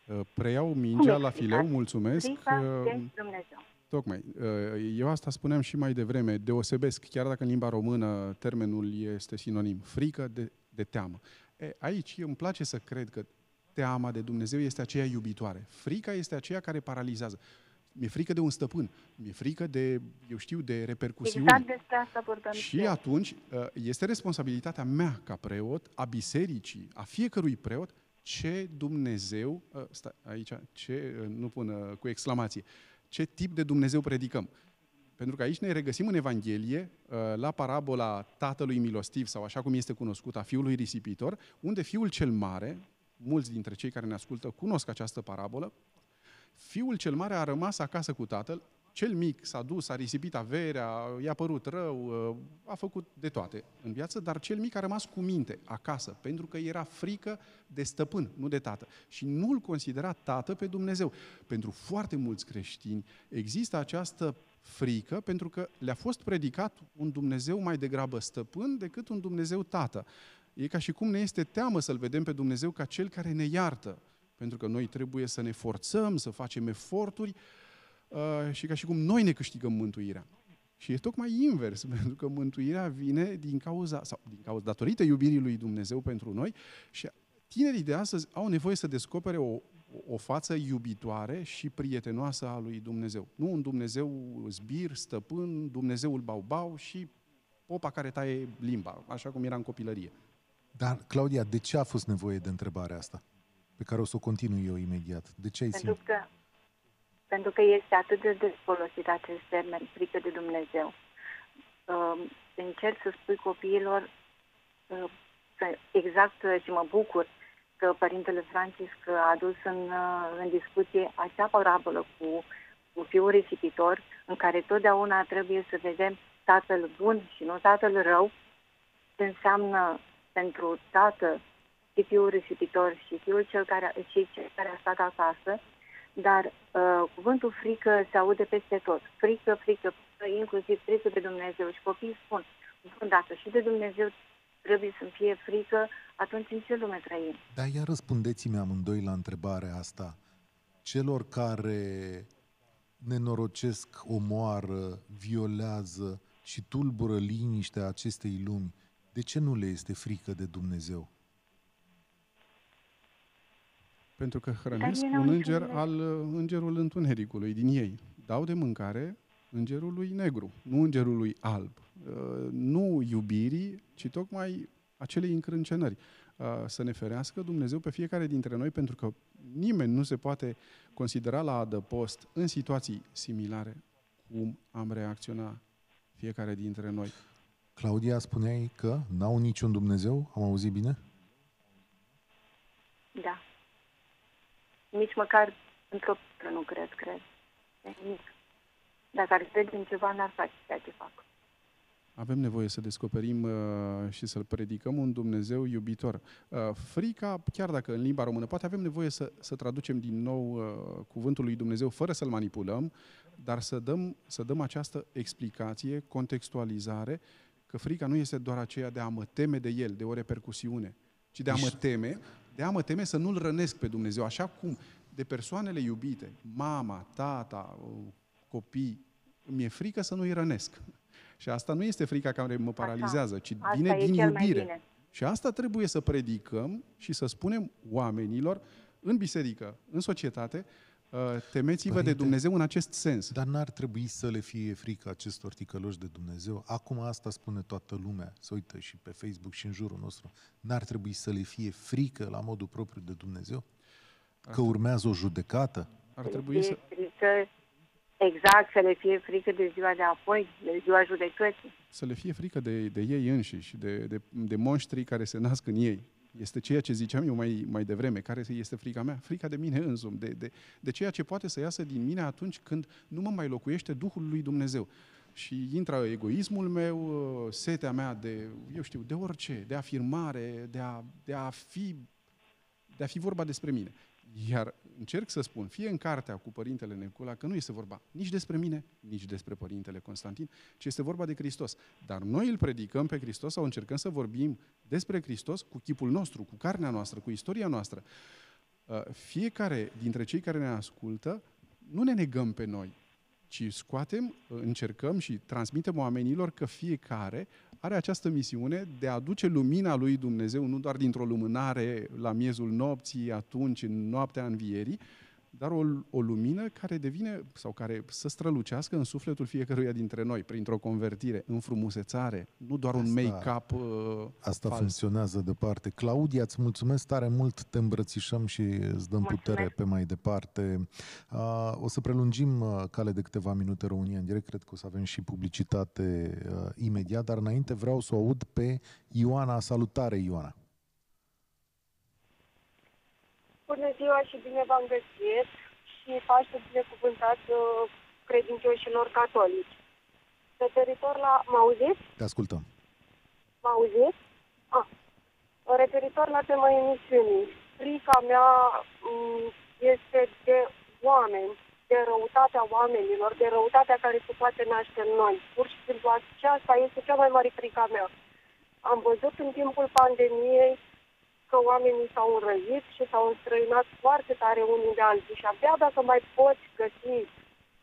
Uh, preiau mingea la fileu, mulțumesc. Frica de Dumnezeu. Tocmai. Uh, Eu asta spuneam și mai devreme, deosebesc, chiar dacă în limba română termenul este sinonim, frică de, de teamă. E, aici îmi place să cred că teama de Dumnezeu este aceea iubitoare. Frica este aceea care paralizează. Mi-e frică de un stăpân, mi-e frică de, eu știu, de repercusiuni. Exact despre asta vorbeam Și eu. atunci uh, este responsabilitatea mea ca preot, a bisericii, a fiecărui preot, ce Dumnezeu, uh, stai, aici, ce, uh, nu pun uh, cu exclamație, ce tip de Dumnezeu predicăm. Pentru că aici ne regăsim în Evanghelie, uh, la parabola tatălui milostiv, sau așa cum este cunoscut, a fiului risipitor, unde fiul cel mare, mulți dintre cei care ne ascultă cunosc această parabolă, fiul cel mare a rămas acasă cu tatăl, cel mic s-a dus, a risipit averea, i-a părut rău, uh, a făcut de toate în viață, dar cel mic a rămas cu minte acasă, pentru că era frică de stăpân, nu de tată. Și nu-l considera tată pe Dumnezeu. Pentru foarte mulți creștini există această frică pentru că le-a fost predicat un Dumnezeu mai degrabă stăpân decât un Dumnezeu tată. E ca și cum ne este teamă să-L vedem pe Dumnezeu ca Cel care ne iartă, pentru că noi trebuie să ne forțăm, să facem eforturi uh, și ca și cum noi ne câștigăm mântuirea. Și e tocmai invers, pentru că mântuirea vine din cauza, sau din cauza, datorită iubirii lui Dumnezeu pentru noi și tinerii de astăzi au nevoie să descopere o, o față iubitoare și prietenoasă a lui Dumnezeu. Nu un Dumnezeu zbir, stăpân, Dumnezeul bau-bau și popa care taie limba, așa cum era în copilărie. Dar, Claudia, de ce a fost nevoie de întrebarea asta? Pe care o să o continui eu imediat. De ce ai Pentru simțit? că, pentru că este atât de des folosit acest termen, frică de Dumnezeu. Uh, încerc să spui copiilor uh, să, exact uh, și mă bucur că Părintele Francisc a adus în, uh, în discuție acea parabolă cu, cu fiul risipitor, în care totdeauna trebuie să vedem tatăl bun și nu tatăl rău, ce înseamnă pentru tată și fiul risipitor și fiul cel care, și cel care a stat acasă, dar uh, cuvântul frică se aude peste tot. Frică, frică, frică, inclusiv frică de Dumnezeu. Și copiii spun, bun, dacă și de Dumnezeu trebuie să fie frică, atunci în ce lume trăim? Dar iar răspundeți-mi amândoi la întrebarea asta. Celor care nenorocesc, omoară, violează și tulbură liniștea acestei lumi, de ce nu le este frică de Dumnezeu? Pentru că hrănesc ei n-au un niciun înger Dumnezeu. al uh, îngerul întunericului din ei. Dau de mâncare îngerului negru, nu îngerului alb. Uh, Nu iubirii, ci tocmai acelei încrâncenări. Uh, Să ne ferească Dumnezeu pe fiecare dintre noi, pentru că nimeni nu se poate considera la adăpost în situații similare cum am reacționat fiecare dintre noi. Claudia, spuneai că n-au niciun Dumnezeu? Am auzit bine? Da. Nici măcar într-o piatră nu cred, cred. E nimic. Dacă ar crede în ceva, n-ar face ceea ce fac. Avem nevoie să descoperim uh, și să-L predicăm un Dumnezeu iubitor. Uh, frica, chiar dacă în limba română, poate avem nevoie să, să traducem din nou uh, cuvântul lui Dumnezeu fără să-L manipulăm, dar să dăm, să dăm această explicație, contextualizare, că frica nu este doar aceea de a mă teme de El, de o repercusiune, ci de a mă teme, de a mă teme să nu-L rănesc pe Dumnezeu, așa cum de persoanele iubite, mama, tata, uh, copii, mi-e frică să nu-i rănesc. Și asta nu este frica care mă paralizează, ci Asta vine e din cel mai iubire. bine. Și asta trebuie să predicăm și să spunem oamenilor în biserică, în societate, uh, temeți-vă de Părinte, Dumnezeu în acest sens. Dar n-ar trebui să le fie frică acestor ticăloși de Dumnezeu? Acum asta spune toată lumea, se uită și pe Facebook și în jurul nostru. N-ar trebui să le fie frică la modul propriu de Dumnezeu? Că urmează o judecată? Ar Să le trebui fie să... frică, exact, să le fie frică de ziua de apoi, de ziua judecății. să le fie frică de, de ei înșiși, de, de, de monștrii care se nasc în ei. Este ceea ce ziceam eu mai, mai devreme. Care este frica mea? Frica de mine însumi, de, de, de ceea ce poate să iasă din mine atunci când nu mă mai locuiește Duhul lui Dumnezeu. Și intră egoismul meu, setea mea de, eu știu, de orice, de afirmare, de a, de a fi de a fi vorba despre mine. Iar încerc să spun, fie în cartea cu Părintele Necula, că nu este vorba nici despre mine, nici despre Părintele Constantin, ci este vorba de Hristos. Dar noi îl predicăm pe Hristos sau încercăm să vorbim despre Hristos cu chipul nostru, cu carnea noastră, cu istoria noastră. Uh, fiecare dintre cei care ne ascultă, nu ne negăm pe noi, ci scoatem, încercăm și transmitem oamenilor că fiecare are această misiune de a aduce lumina lui Dumnezeu, nu doar dintr-o lumânare la miezul nopții, atunci, în noaptea învierii, dar o, o lumină care devine sau care să strălucească în sufletul fiecăruia dintre noi, printr-o convertire, în frumusețare, nu doar asta, un make-up uh, Asta fals. funcționează departe. Claudia, îți mulțumesc tare mult, te îmbrățișăm și îți dăm Mulțumesc. putere pe mai departe. Uh, o să prelungim uh, cale de câteva minute România în direct, cred că o să avem și publicitate uh, imediat, dar înainte vreau să o aud pe Ioana. Salutare, Ioana! Bună ziua și bine v-am găsit și Paște binecuvântat uh, credincioșilor catolici. Referitor la... Mă auziți? Te ascultăm. Mă auziți? Ah. Referitor la tema emisiunii, frica mea m, este de oameni, de răutatea oamenilor, de răutatea care se poate naște în noi. Pur și simplu aceasta este cea mai mare frica mea. Am văzut în timpul pandemiei că oamenii s-au înrăit și s-au înstrăinat foarte tare unii de alții și abia dacă mai poți găsi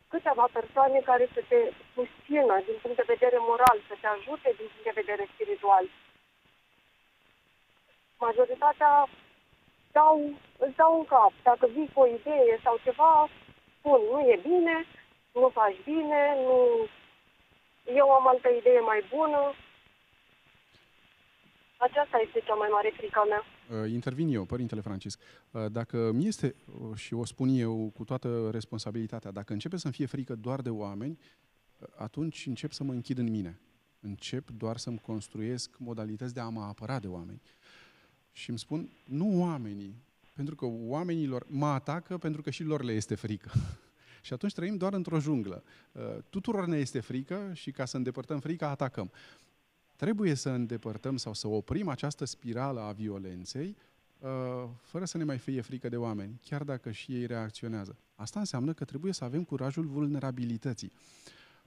câteva persoane care să te susțină din punct de vedere moral, să te ajute din punct de vedere spiritual. Majoritatea dau, îți dau în cap. Dacă vii cu o idee sau ceva, spun, nu e bine, nu faci bine, nu... eu am altă idee mai bună. Aceasta este cea mai mare frica mea. Uh, Intervin eu, Părintele Francisc. Uh, Dacă mi este, uh, și o spun eu cu toată responsabilitatea, dacă începe să-mi fie frică doar de oameni, uh, atunci încep să mă închid în mine. Încep doar să-mi construiesc modalități de a mă apăra de oameni. Și îmi spun, nu oamenii, pentru că oamenilor mă atacă pentru că și lor le este frică. și atunci trăim doar într-o junglă. Uh, Tuturor ne este frică și ca să îndepărtăm frica, atacăm. Trebuie să îndepărtăm sau să oprim această spirală a violenței uh, fără să ne mai fie frică de oameni, chiar dacă și ei reacționează. Asta înseamnă că trebuie să avem curajul vulnerabilității.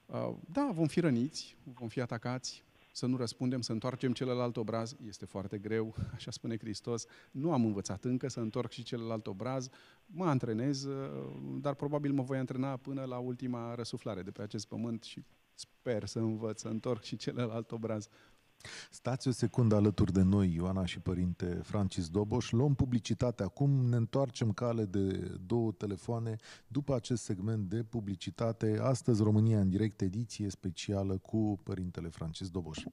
Uh, Da, vom fi răniți, vom fi atacați, să nu răspundem, să întoarcem celălalt obraz, este foarte greu, așa spune Hristos. Nu am învățat încă să întorc și celălalt obraz, mă antrenez, uh, dar probabil mă voi antrena până la ultima răsuflare de pe acest pământ și sper să învăț să întorc și celălalt obraz. Stați o secundă alături de noi, Ioana și părinte Francis Doboș. Luăm publicitate acum, ne întoarcem cale de două telefoane după acest segment de publicitate. Astăzi România în direct, ediție specială cu părintele Francis Doboș.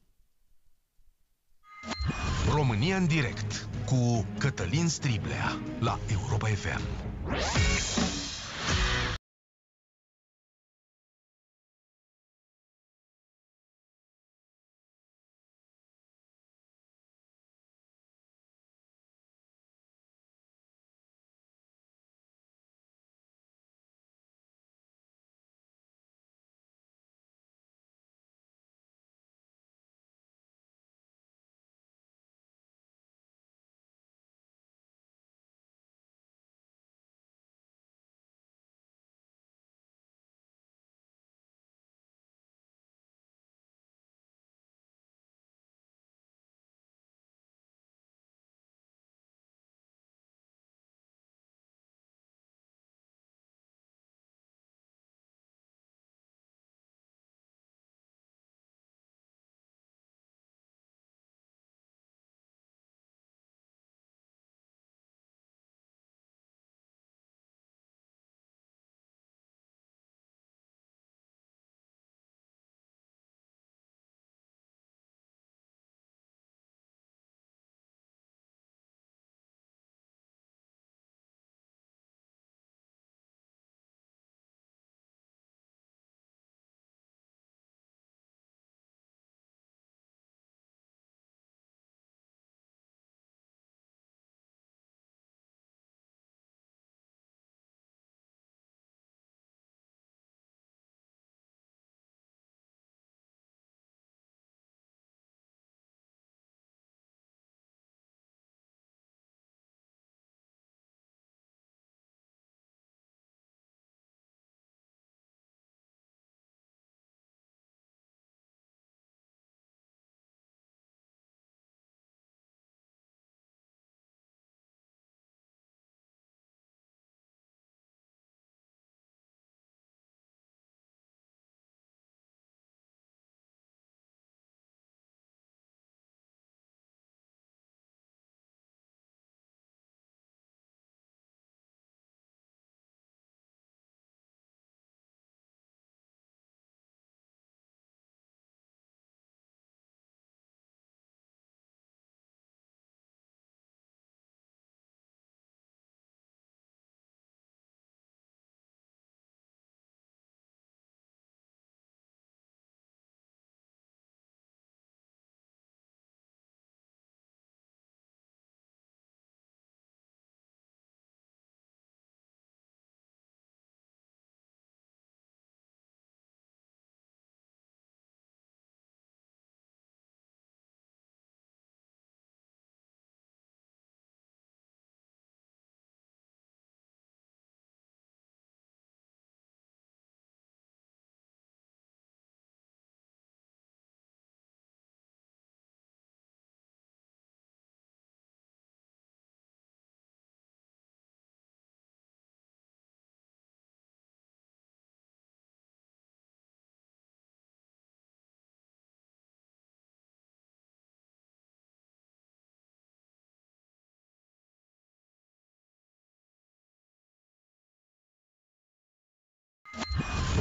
România în direct cu Cătălin Striblea la Europa FM.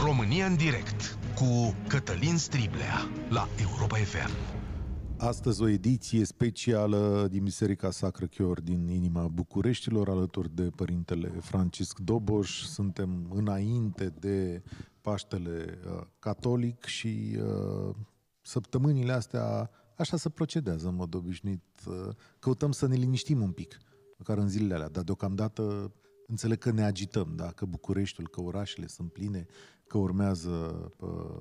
România în direct cu Cătălin Striblea la Europa FM. Astăzi o ediție specială din Biserica Sacră Chior din inima Bucureștilor, alături de Părintele Francisc Doboș. Suntem înainte de Paștele uh, Catolic și uh, săptămânile astea așa se procedează în mod obișnuit. Uh, căutăm să ne liniștim un pic, măcar în zilele alea, dar deocamdată înțeleg că ne agităm, da? că Bucureștiul, că orașele sunt pline, că urmează uh,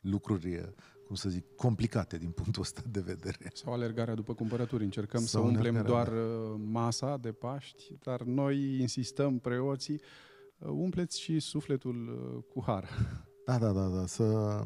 lucruri, cum să zic, complicate din punctul ăsta de vedere. Sau alergarea după cumpărături. Încercăm Sau să umplem alergarea, doar da. uh, masa de Paști, dar noi insistăm, preoții, uh, umpleți și sufletul uh, cu har. Da, da, da, da, să...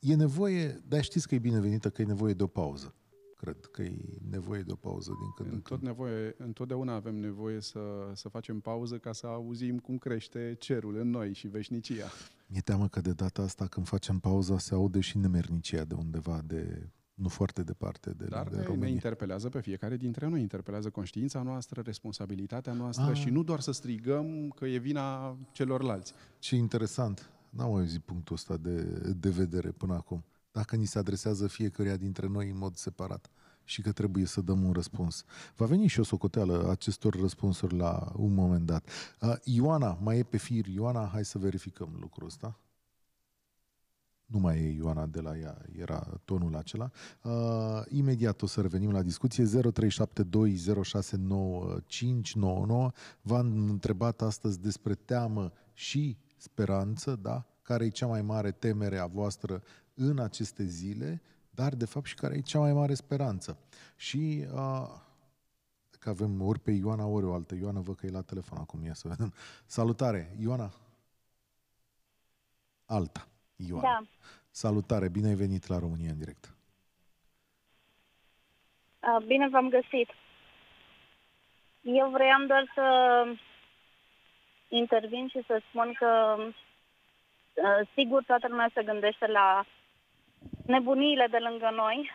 E nevoie, dar știți că e binevenită că e nevoie de o pauză. Cred că e nevoie de o pauză din când în În când. tot nevoie, întotdeauna avem nevoie să, să facem pauză ca să auzim cum crește cerul în noi și veșnicia. Mi-e teamă că de data asta când facem pauza se aude și nemernicia de undeva, de nu foarte departe de, Dar de ne, ne România. interpelează pe fiecare dintre noi, interpelează conștiința noastră, responsabilitatea noastră Ah. și nu doar să strigăm că e vina celorlalți. Ce interesant. N-am mai auzit punctul ăsta de, de vedere până acum. Dacă ni se adresează fiecăruia dintre noi în mod separat și că trebuie să dăm un răspuns. Va veni și o socoteală acestor răspunsuri la un moment dat. Uh, Ioana, mai e pe fir. Ioana, hai să verificăm lucrul ăsta. Nu mai e Ioana de la ea, era tonul acela. Uh, imediat o să revenim la discuție. 0372069599. V-am întrebat astăzi despre teamă și speranță, da? Care e cea mai mare temere a voastră în aceste zile, dar de fapt și care e cea mai mare speranță. Și uh, că avem ori pe Ioana, ori o altă Ioana, văd că e la telefon acum, ia să vedem. Salutare, Ioana. Alta, Ioana. Da. Salutare, bine ai venit la România în direct. Uh, Bine v-am găsit. Eu vreau doar să intervin și să spun că uh, sigur toată lumea se gândește la nebuniile de lângă noi,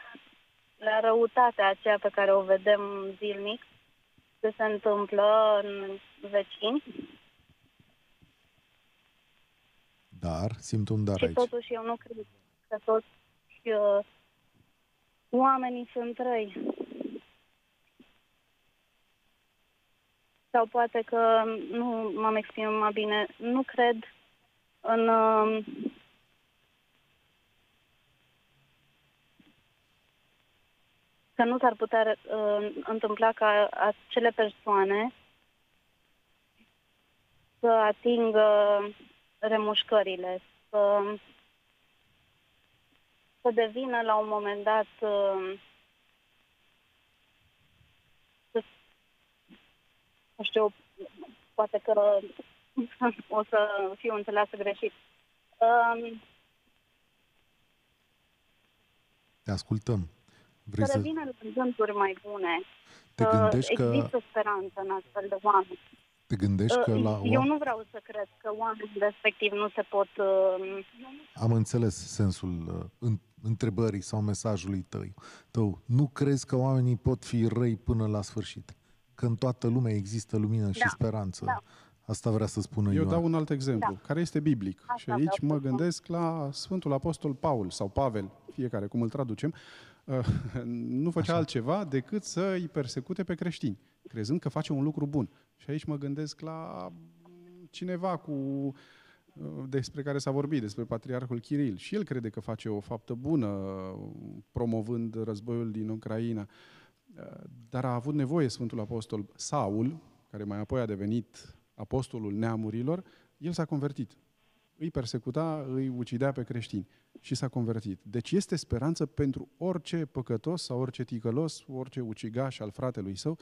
la răutatea aceea pe care o vedem zilnic, ce se întâmplă în vecini Dar, simt un dar și aici. totuși eu nu cred că toți uh, oamenii sunt răi. Sau poate că nu m-am exprimat bine. Nu cred în uh, că nu s-ar putea uh, întâmpla ca acele persoane să atingă remușcările, să, să devină la un moment dat uh, să, nu știu, poate că o să fiu înțeleasă greșit. Um, Te ascultăm. Vrei să să revină în gânduri mai bune. te că gândești că, Există speranță în astfel de oameni. te gândești că Uh, la Eu oam- nu vreau să cred că oamenii respectiv nu se pot... Uh, Am înțeles sensul uh, în, întrebării sau mesajului tău. tău. Nu crezi că oamenii pot fi răi până la sfârșit? Că în toată lumea există lumină și Da, speranță. da. Asta vrea să spună Eu Ioan. dau un alt exemplu, Da. care este biblic. Asta și aici vreau mă să spun. gândesc la Sfântul Apostol Paul sau Pavel, fiecare cum îl traducem, uh, nu făcea Așa. altceva decât să îi persecute pe creștini, crezând că face un lucru bun. Și aici mă gândesc la cineva cu uh, despre care s-a vorbit, despre Patriarhul Kiril. Și el crede că face o faptă bună, uh, promovând războiul din Ucraina. Uh, Dar a avut nevoie Sfântul Apostol Saul, care mai apoi a devenit apostolul neamurilor, el s-a convertit. Îi persecuta, îi ucidea pe creștini și s-a convertit. Deci este speranță pentru orice păcătos sau orice ticălos, orice ucigaș al fratelui său.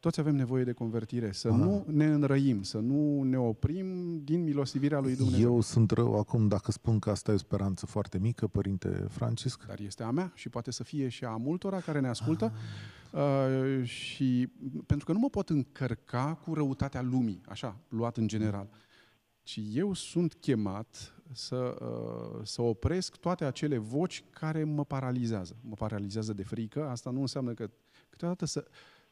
Toți avem nevoie de convertire, să Aha. nu ne înrăim, să nu ne oprim din milostivirea lui Dumnezeu. Eu sunt rău acum dacă spun că asta e o speranță foarte mică, Părinte Francisc. Dar este a mea și poate să fie și a multora care ne ascultă. Uh, și pentru că nu mă pot încărca cu răutatea lumii, așa, luat în general. Ci eu sunt chemat să, uh, să opresc toate acele voci care mă paralizează. Mă paralizează de frică. Asta nu înseamnă că câteodată să,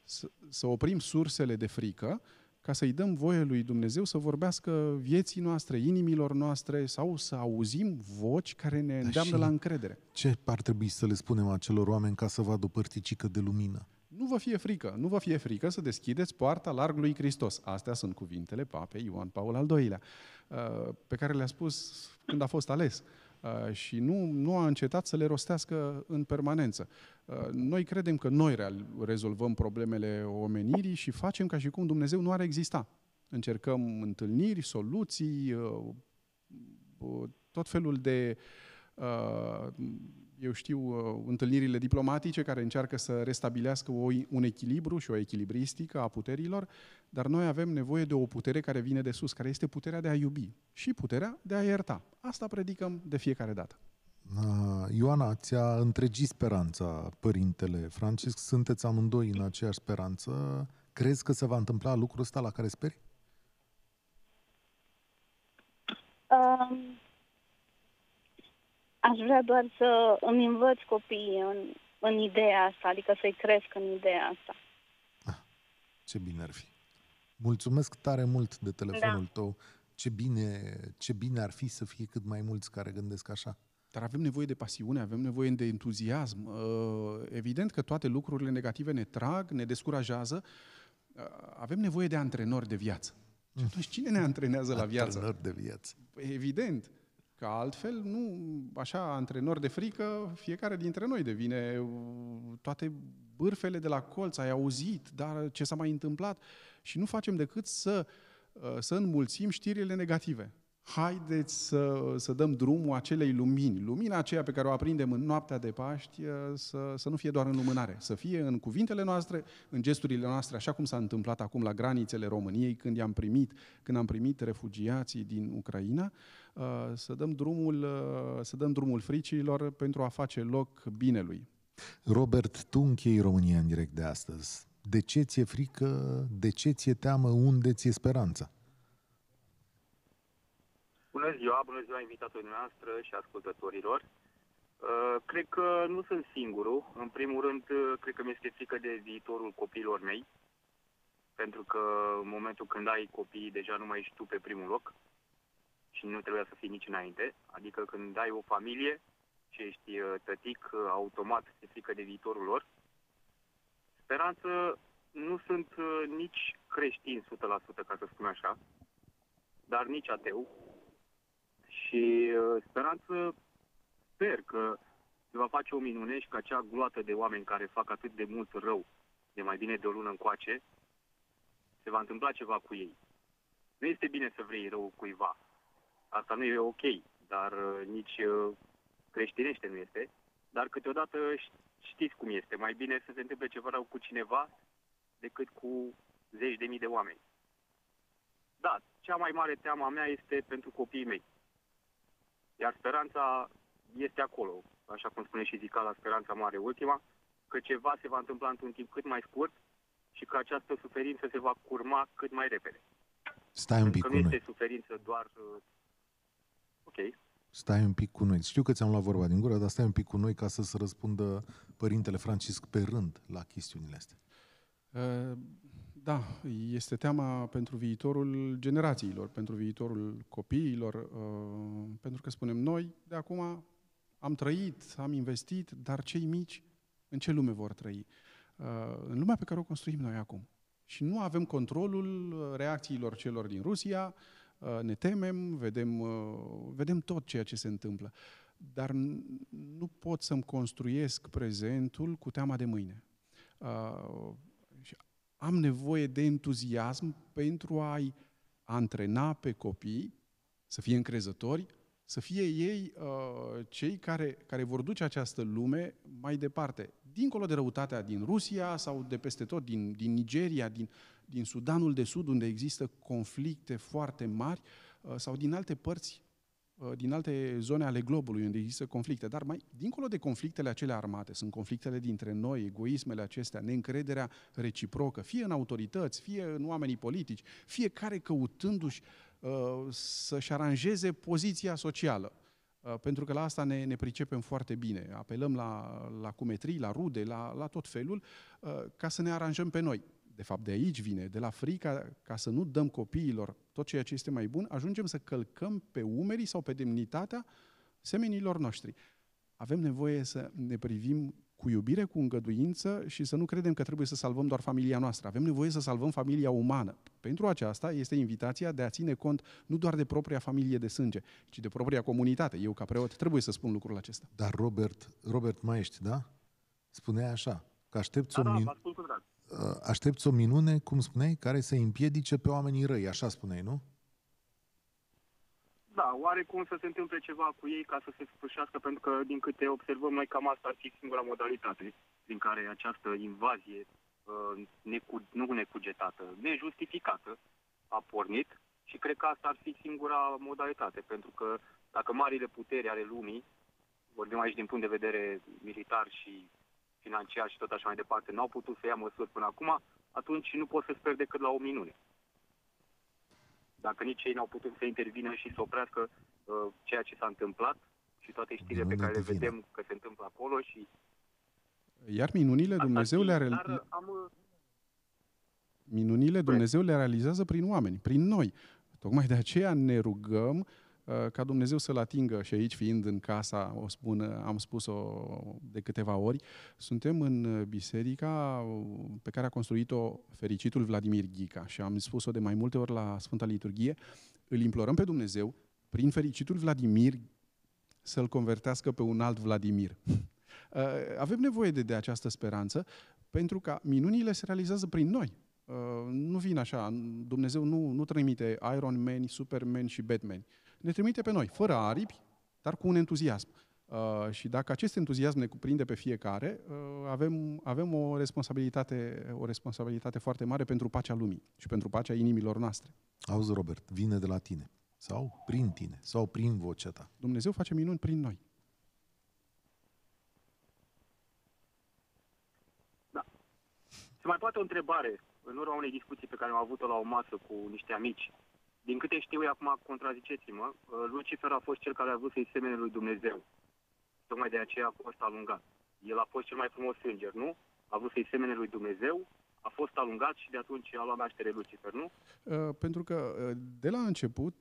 să, să oprim sursele de frică ca să-i dăm voie lui Dumnezeu să vorbească vieții noastre, inimilor noastre sau să auzim voci care ne îndeamnă și la încredere. Ce ar trebui să le spunem acelor oameni ca să vadă o părticică de lumină? Nu vă fie frică, nu vă fie frică să deschideți poarta larg lui Hristos. Astea sunt cuvintele papei Ioan Paul al II-lea, uh, pe care le-a spus când a fost ales. Uh, și nu, nu a încetat să le rostească în permanență. Uh, noi credem că noi rezolvăm problemele omenirii și facem ca și cum Dumnezeu nu ar exista. Încercăm întâlniri, soluții, tot felul de eu știu, uh, întâlnirile diplomatice care încearcă să restabilească o, un echilibru și o echilibristică a puterilor, dar noi avem nevoie de o putere care vine de sus, care este puterea de a iubi și puterea de a ierta. Asta predicăm de fiecare dată. Uh, Ioana, ți-a întregit speranța, părintele Francisc. Sunteți amândoi în aceeași speranță. Crezi că se va întâmpla lucrul ăsta la care speri? Um, Aș vrea doar să îmi învăț copiii în, în ideea asta, adică să-i cresc în ideea asta. Ah, ce bine ar fi. Mulțumesc tare mult de telefonul da. tău. Ce bine, ce bine ar fi să fie cât mai mulți care gândesc așa. Dar avem nevoie de pasiune, avem nevoie de entuziasm. Uh, evident că toate lucrurile negative ne trag, ne descurajează. Uh, avem nevoie de antrenori de viață. Și atunci cine ne antrenează la viață? Antrenori de viață. Evident. Că altfel, nu, așa, antrenor de frică, fiecare dintre noi devine uh, toate bârfele de la colț, ai auzit, dar ce s-a mai întâmplat? Și nu facem decât să, uh, să înmulțim știrile negative haideți să, să dăm drumul acelei lumini. Lumina aceea pe care o aprindem în noaptea de Paști eh, să, să nu fie doar în lumânare, să fie în cuvintele noastre, în gesturile noastre, așa cum s-a întâmplat acum la granițele României, când i-am primit, când am primit refugiații din Ucraina, eh, să dăm drumul, eh, să dăm drumul fricilor pentru a face loc binelui. Robert, tu închei România în direct de astăzi. De ce ți-e frică? De ce ți-e teamă? Unde ți-e speranța? Bună ziua, bună ziua invitatului noastră și ascultătorilor. Uh, cred că nu sunt singurul. În primul rând, uh, cred că mi-este frică de viitorul copiilor mei, pentru că în momentul când ai copii, deja nu mai ești tu pe primul loc și nu trebuia să fii nici înainte. Adică când ai o familie și ești uh, tătic, automat se frică de viitorul lor. Speranță nu sunt nici creștin 100%, ca să spun așa, dar nici ateu și uh, speranță, sper că se va face o minune și că acea gloată de oameni care fac atât de mult rău, de mai bine de o lună încoace, se va întâmpla ceva cu ei. Nu este bine să vrei rău cuiva. Asta nu e ok, dar uh, nici uh, creștinește nu este. Dar câteodată știți cum este. Mai bine să se întâmple ceva rău cu cineva decât cu zeci de mii de oameni. Da, cea mai mare teamă a mea este pentru copiii mei. Iar speranța este acolo, așa cum spune și Zicala, speranța mare ultima, că ceva se va întâmpla într-un timp cât mai scurt și că această suferință se va curma cât mai repede. Stai un pic că cu nu noi. este suferință doar... Uh, ok. Stai un pic cu noi. Știu că ți-am luat vorba din gură, dar stai un pic cu noi ca să se răspundă Părintele Francisc pe rând la chestiunile astea. Uh, da, este teama pentru viitorul generațiilor, pentru viitorul copiilor, uh, pentru că spunem noi, de acum am trăit, am investit, dar cei mici, în ce lume vor trăi? Uh, în lumea pe care o construim noi acum. Și nu avem controlul reacțiilor celor din Rusia, uh, ne temem, vedem, vedem tot ceea ce se întâmplă. Dar nu pot să-mi construiesc prezentul cu teama de mâine am nevoie de entuziasm pentru a-i antrena pe copii să fie încrezători, să fie ei uh, cei care, care vor duce această lume mai departe, dincolo de răutatea din Rusia sau de peste tot, din, din Nigeria, din, din Sudanul de Sud, unde există conflicte foarte mari, uh, sau din alte părți Uh, din alte zone ale globului unde există conflicte. Dar mai dincolo de conflictele acele armate, sunt conflictele dintre noi, egoismele acestea, neîncrederea reciprocă, fie în autorități, fie în oamenii politici, fiecare căutându-și uh, să-și aranjeze poziția socială. Uh, pentru că la asta ne, ne pricepem foarte bine. Apelăm la, la cumetrii, la rude, la, la tot felul, uh, ca să ne aranjăm pe noi. De fapt de aici vine, de la frica ca să nu dăm copiilor tot ceea ce este mai bun, ajungem să călcăm pe umerii sau pe demnitatea semenilor noștri. Avem nevoie să ne privim cu iubire, cu îngăduință și să nu credem că trebuie să salvăm doar familia noastră. Avem nevoie să salvăm familia umană. Pentru aceasta este invitația de a ține cont nu doar de propria familie de sânge, ci de propria comunitate. Eu, ca preot, trebuie să spun lucrul acesta. Dar Robert, Robert Maiești, da? Spunea așa, că aștepți, Da, o, da, min- vă ascult cu drag. uh, aștepți o minune, cum spuneai, care să împiedice pe oamenii răi, așa spuneai, nu? Da, oarecum să se întâmple ceva cu ei ca să se sfârșească, pentru că, din câte observăm noi, cam asta ar fi singura modalitate prin care această invazie uh, necu- nu necugetată, nejustificată, a pornit și cred că asta ar fi singura modalitate, pentru că dacă marile puteri ale lumii, vorbim aici din punct de vedere militar și financiar și tot așa mai departe, n-au putut să ia măsuri până acum, atunci nu pot să sper decât la o minune dacă nici ei n-au putut să intervină și să oprească uh, ceea ce s-a întâmplat și toate știrile pe Minune care le divină. vedem că se întâmplă acolo și Iar minunile asta Dumnezeu știi, le, dar are, uh, am uh, minunile Dumnezeu le realizează prin oameni, prin noi. Tocmai de aceea ne rugăm uh, ca Dumnezeu să-l atingă și aici fiind în casa, o spun, uh, am spus-o de câteva ori, suntem în uh, biserica uh, pe care a construit-o fericitul Vladimir Ghica și am spus-o de mai multe ori la Sfânta Liturghie, îl implorăm pe Dumnezeu prin fericitul Vladimir să-l convertească pe un alt Vladimir. Uh, Avem nevoie de, de această speranță pentru că minunile se realizează prin noi. Uh, Nu vin așa, Dumnezeu nu, nu trimite Iron Man, Superman și Batman. Ne trimite pe noi, fără aripi, dar cu un entuziasm. Uh, și dacă acest entuziasm ne cuprinde pe fiecare, uh, avem, avem o, responsabilitate, o responsabilitate foarte mare pentru pacea lumii și pentru pacea inimilor noastre. Auzi, Robert, vine de la tine. Sau prin tine, sau prin vocea ta. Dumnezeu face minuni prin noi. se mai poate o întrebare în urma unei discuții pe care am avut-o la o masă cu niște amici. Din câte știu eu acum, contraziceți-mă, uh, Lucifer a fost cel care a vrut să-i semene lui Dumnezeu. Tocmai de aceea a fost alungat. El a fost cel mai frumos înger, nu? A vrut să-i semene lui Dumnezeu, a fost alungat și de atunci a luat naștere Lucifer, nu? Uh, Pentru că uh, de la început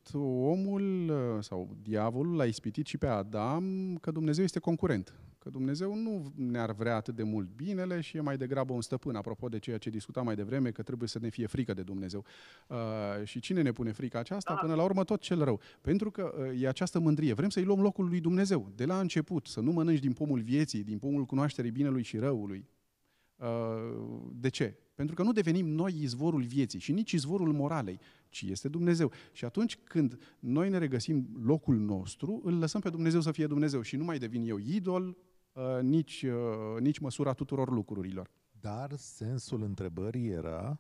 omul uh, sau diavolul l-a ispitit și pe Adam că Dumnezeu este concurent. Că Dumnezeu nu ne-ar vrea atât de mult binele și e mai degrabă un stăpân, apropo de ceea ce discutam mai devreme, că trebuie să ne fie frică de Dumnezeu. Uh, și cine ne pune frica aceasta? Da. Până la urmă tot cel rău. Pentru că uh, e această mândrie. Vrem să-i luăm locul lui Dumnezeu. De la început, să nu mănânci din pomul vieții, din pomul cunoașterii binelui și răului. Uh, De ce? Pentru că nu devenim noi izvorul vieții și nici izvorul moralei, ci este Dumnezeu. Și atunci când noi ne regăsim locul nostru, îl lăsăm pe Dumnezeu să fie Dumnezeu și nu mai devin eu idol, uh, nici, uh, nici măsura tuturor lucrurilor. Dar sensul întrebării era...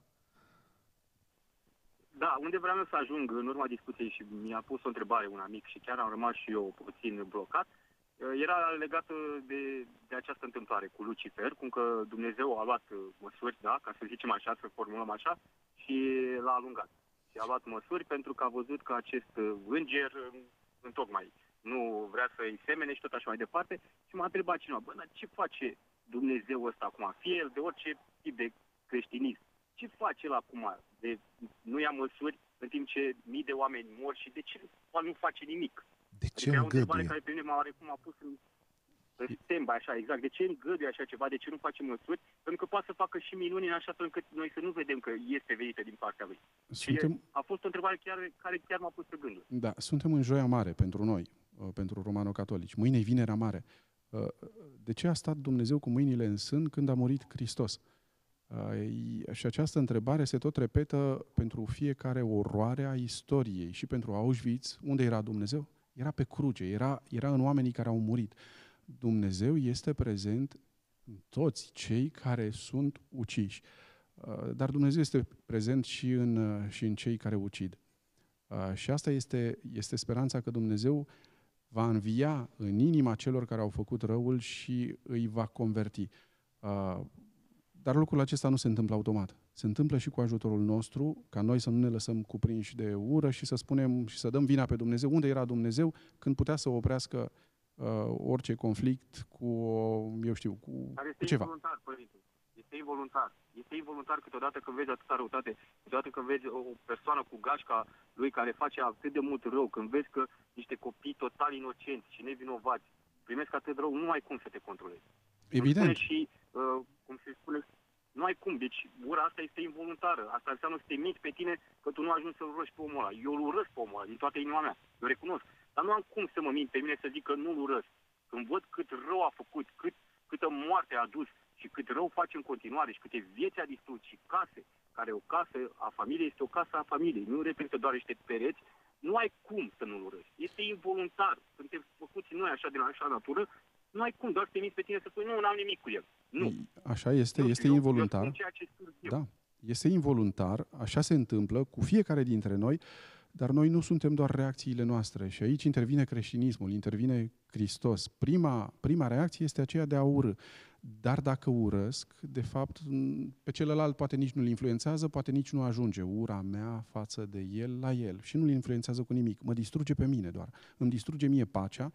Da, unde vreau eu să ajung în urma discuției și mi-a pus o întrebare un amic și chiar am rămas și eu puțin blocat, uh, era legată de, de această întâmplare cu Lucifer, cum că Dumnezeu a luat uh, măsuri, da, ca să zicem așa, să formulăm așa, și l-a alungat. Și a luat măsuri pentru că a văzut că acest uh, înger uh, întocmai nu vrea să-i semene și tot așa mai departe. Și m-a întrebat cineva, bă, dar ce face Dumnezeu ăsta acum? Fie el de orice tip de creștinism. Ce face el acum? De, nu ia măsuri în timp ce mii de oameni mor și de ce nu face nimic? De ce Adică era o întrebare îngăduie? care pe mine m-a oarecum a pus în, în stand așa, exact. De ce îngăduie așa ceva? De ce nu face măsuri? Pentru că poate să facă și minuni în așa fel încât noi să nu vedem că este venită din partea lui. Suntem, Și a fost o întrebare chiar, care chiar m-a pus pe gânduri. da, suntem în Joia Mare pentru noi, uh, pentru romano-catolici. Mâine e Vinerea Mare. Uh, De ce a stat Dumnezeu cu mâinile în sân când a murit Hristos? Uh, Și această întrebare se tot repetă pentru fiecare oroare a istoriei și pentru Auschwitz. Unde era Dumnezeu? Era pe cruce, era, era în oamenii care au murit. Dumnezeu este prezent în toți cei care sunt uciși. Uh, Dar Dumnezeu este prezent și în, uh, și în cei care ucid. Uh, Și asta este, este speranța că Dumnezeu va învia în inima celor care au făcut răul și îi va converti. Uh, Dar lucrul acesta nu se întâmplă automat. Se întâmplă și cu ajutorul nostru, ca noi să nu ne lăsăm cuprinși de ură și să spunem și să dăm vina pe Dumnezeu. Unde era Dumnezeu când putea să oprească uh, orice conflict cu, o- eu știu, cu, Care cu este ceva. involuntar, părinte. Este este involuntar. Este involuntar câteodată când vezi atâta răutate, câteodată când vezi o persoană cu gașca lui care face atât de mult rău, când vezi că niște copii total inocenți și nevinovați primesc atât rău, nu ai cum să te controlezi. Evident. Și, uh, cum se spune, nu ai cum. Deci ura asta este involuntară. Asta înseamnă să te minți pe tine că tu nu ajungi să-l urăști pe omul ăla. Eu îl urăsc pe omul ăla din toată inima mea. Eu recunosc. Dar nu am cum să mă mint pe mine să zic că nu-l urăsc. Când văd cât rău a făcut, cât, câtă moarte a adus și cât rău face în continuare și câte vieți a distrus și case, care o casă a familiei este o casă a familiei, nu reprezintă doar niște pereți, nu ai cum să nu-l urăști. Este involuntar. Suntem făcuți noi așa din așa natură, nu ai cum, doar să te minți pe tine să spui, nu, n-am nimic cu el. Nu. Așa este, Nu, este eu- involuntar. Eu spun ceea ce spun eu. Da, este involuntar, așa se întâmplă cu fiecare dintre noi, dar noi nu suntem doar reacțiile noastre. Și aici intervine creștinismul, intervine Hristos. Prima, prima reacție este aceea de a urâ. Dar dacă urăsc, de fapt, m, pe celălalt poate nici nu-l influențează, poate nici nu ajunge ura mea față de el la el și nu-l influențează cu nimic. Mă distruge pe mine doar. Îmi distruge mie pacea,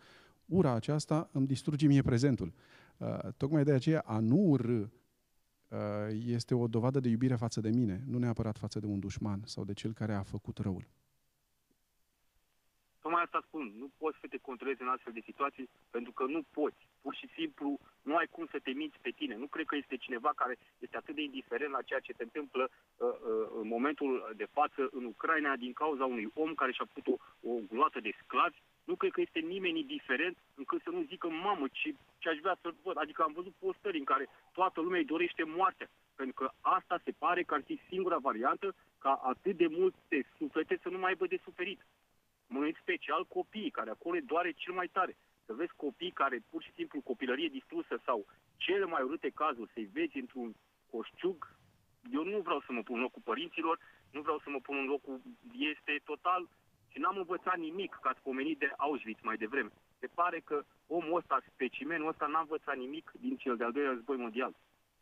ura aceasta îmi distruge mie prezentul. Uh, tocmai de aceea a nu urâ uh, este o dovadă de iubire față de mine, nu neapărat față de un dușman sau de cel care a făcut răul. Tocmai asta spun, nu poți să te controlezi în astfel de situații pentru că nu poți. Pur și simplu nu ai cum să te minți pe tine. Nu cred că este cineva care este atât de indiferent la ceea ce se întâmplă uh, uh, în momentul de față în Ucraina din cauza unui om care și-a putut o, o gloată de sclavi. Nu cred că este nimeni indiferent încât să nu zică, mamă, ce, ce aș vrea să văd. Adică am văzut postări în care toată lumea îi dorește moartea. Pentru că asta se pare că ar fi singura variantă ca atât de multe suflete să nu mai aibă de suferit în special copiii, care acolo îi doare cel mai tare. Să vezi copii care pur și simplu copilărie distrusă sau cele mai urâte cazuri, să-i vezi într-un coșciug, eu nu vreau să mă pun în locul părinților, nu vreau să mă pun în locul... Este total... Și n-am învățat nimic, că ați pomenit de Auschwitz mai devreme. Se pare că omul ăsta, specimenul ăsta, n-a învățat nimic din cel de-al doilea război mondial.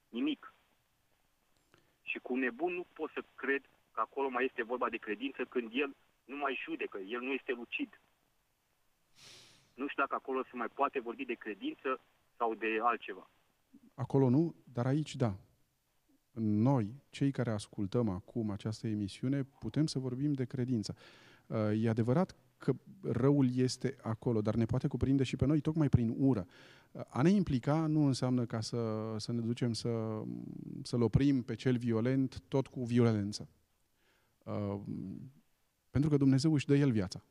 Nimic. Și cu un nebun nu pot să cred că acolo mai este vorba de credință când el nu mai judecă, el nu este lucid. Nu știu dacă acolo se mai poate vorbi de credință sau de altceva. Acolo nu, dar aici da. Noi, cei care ascultăm acum această emisiune, putem să vorbim de credință. Uh, E adevărat că răul este acolo, dar ne poate cuprinde și pe noi tocmai prin ură. Uh, A ne implica nu înseamnă ca să, să ne ducem să, să-l oprim pe cel violent tot cu violență. Uh, Pentru că Dumnezeu își dă El viața.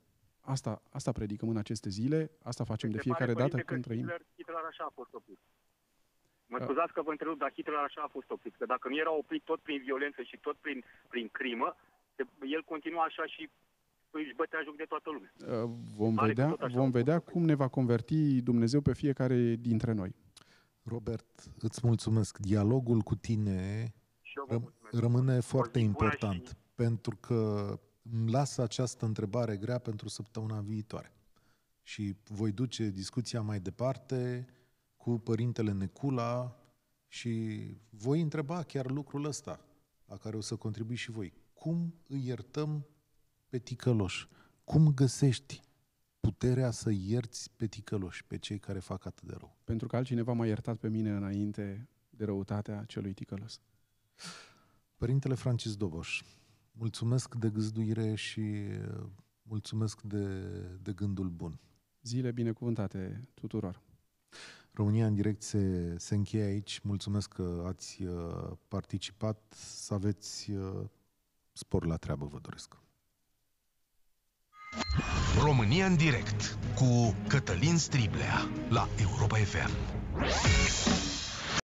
Asta, asta predicăm în aceste zile, asta facem de Se fiecare pare, dată părinte, când că trăim. Hitler, Hitler așa a fost oprit. Mă Da. scuzați că vă întrerup, dar Hitler așa a fost oprit. Că dacă nu era oprit tot prin violență și tot prin, prin crimă, se- el continua așa și își bătea joc de toată lumea. Uh, Vom Pare că vedea, tot așa vom a fost vedea cum ne va converti Dumnezeu pe fiecare dintre noi. Robert, îți mulțumesc. Dialogul cu tine Și eu vă răm- mulțumesc. rămâne foarte zi bună important, și- pentru că îmi lasă această întrebare grea pentru săptămâna viitoare. Și voi duce discuția mai departe cu părintele Necula și voi întreba chiar lucrul ăsta, la care o să contribui și voi. Cum îi iertăm pe ticăloș? Cum găsești puterea să ierți pe ticăloși, pe cei care fac atât de rău? Pentru că altcineva m-a iertat pe mine înainte de răutatea celui ticălos. Părintele Francis Doboș, mulțumesc de găzduire și uh, mulțumesc de, de gândul bun. Zile binecuvântate tuturor! România în direct se, se încheie aici. Mulțumesc că ați uh, participat. Să aveți uh, spor la treabă, vă doresc. România în direct cu Cătălin Striblea la Europa FM.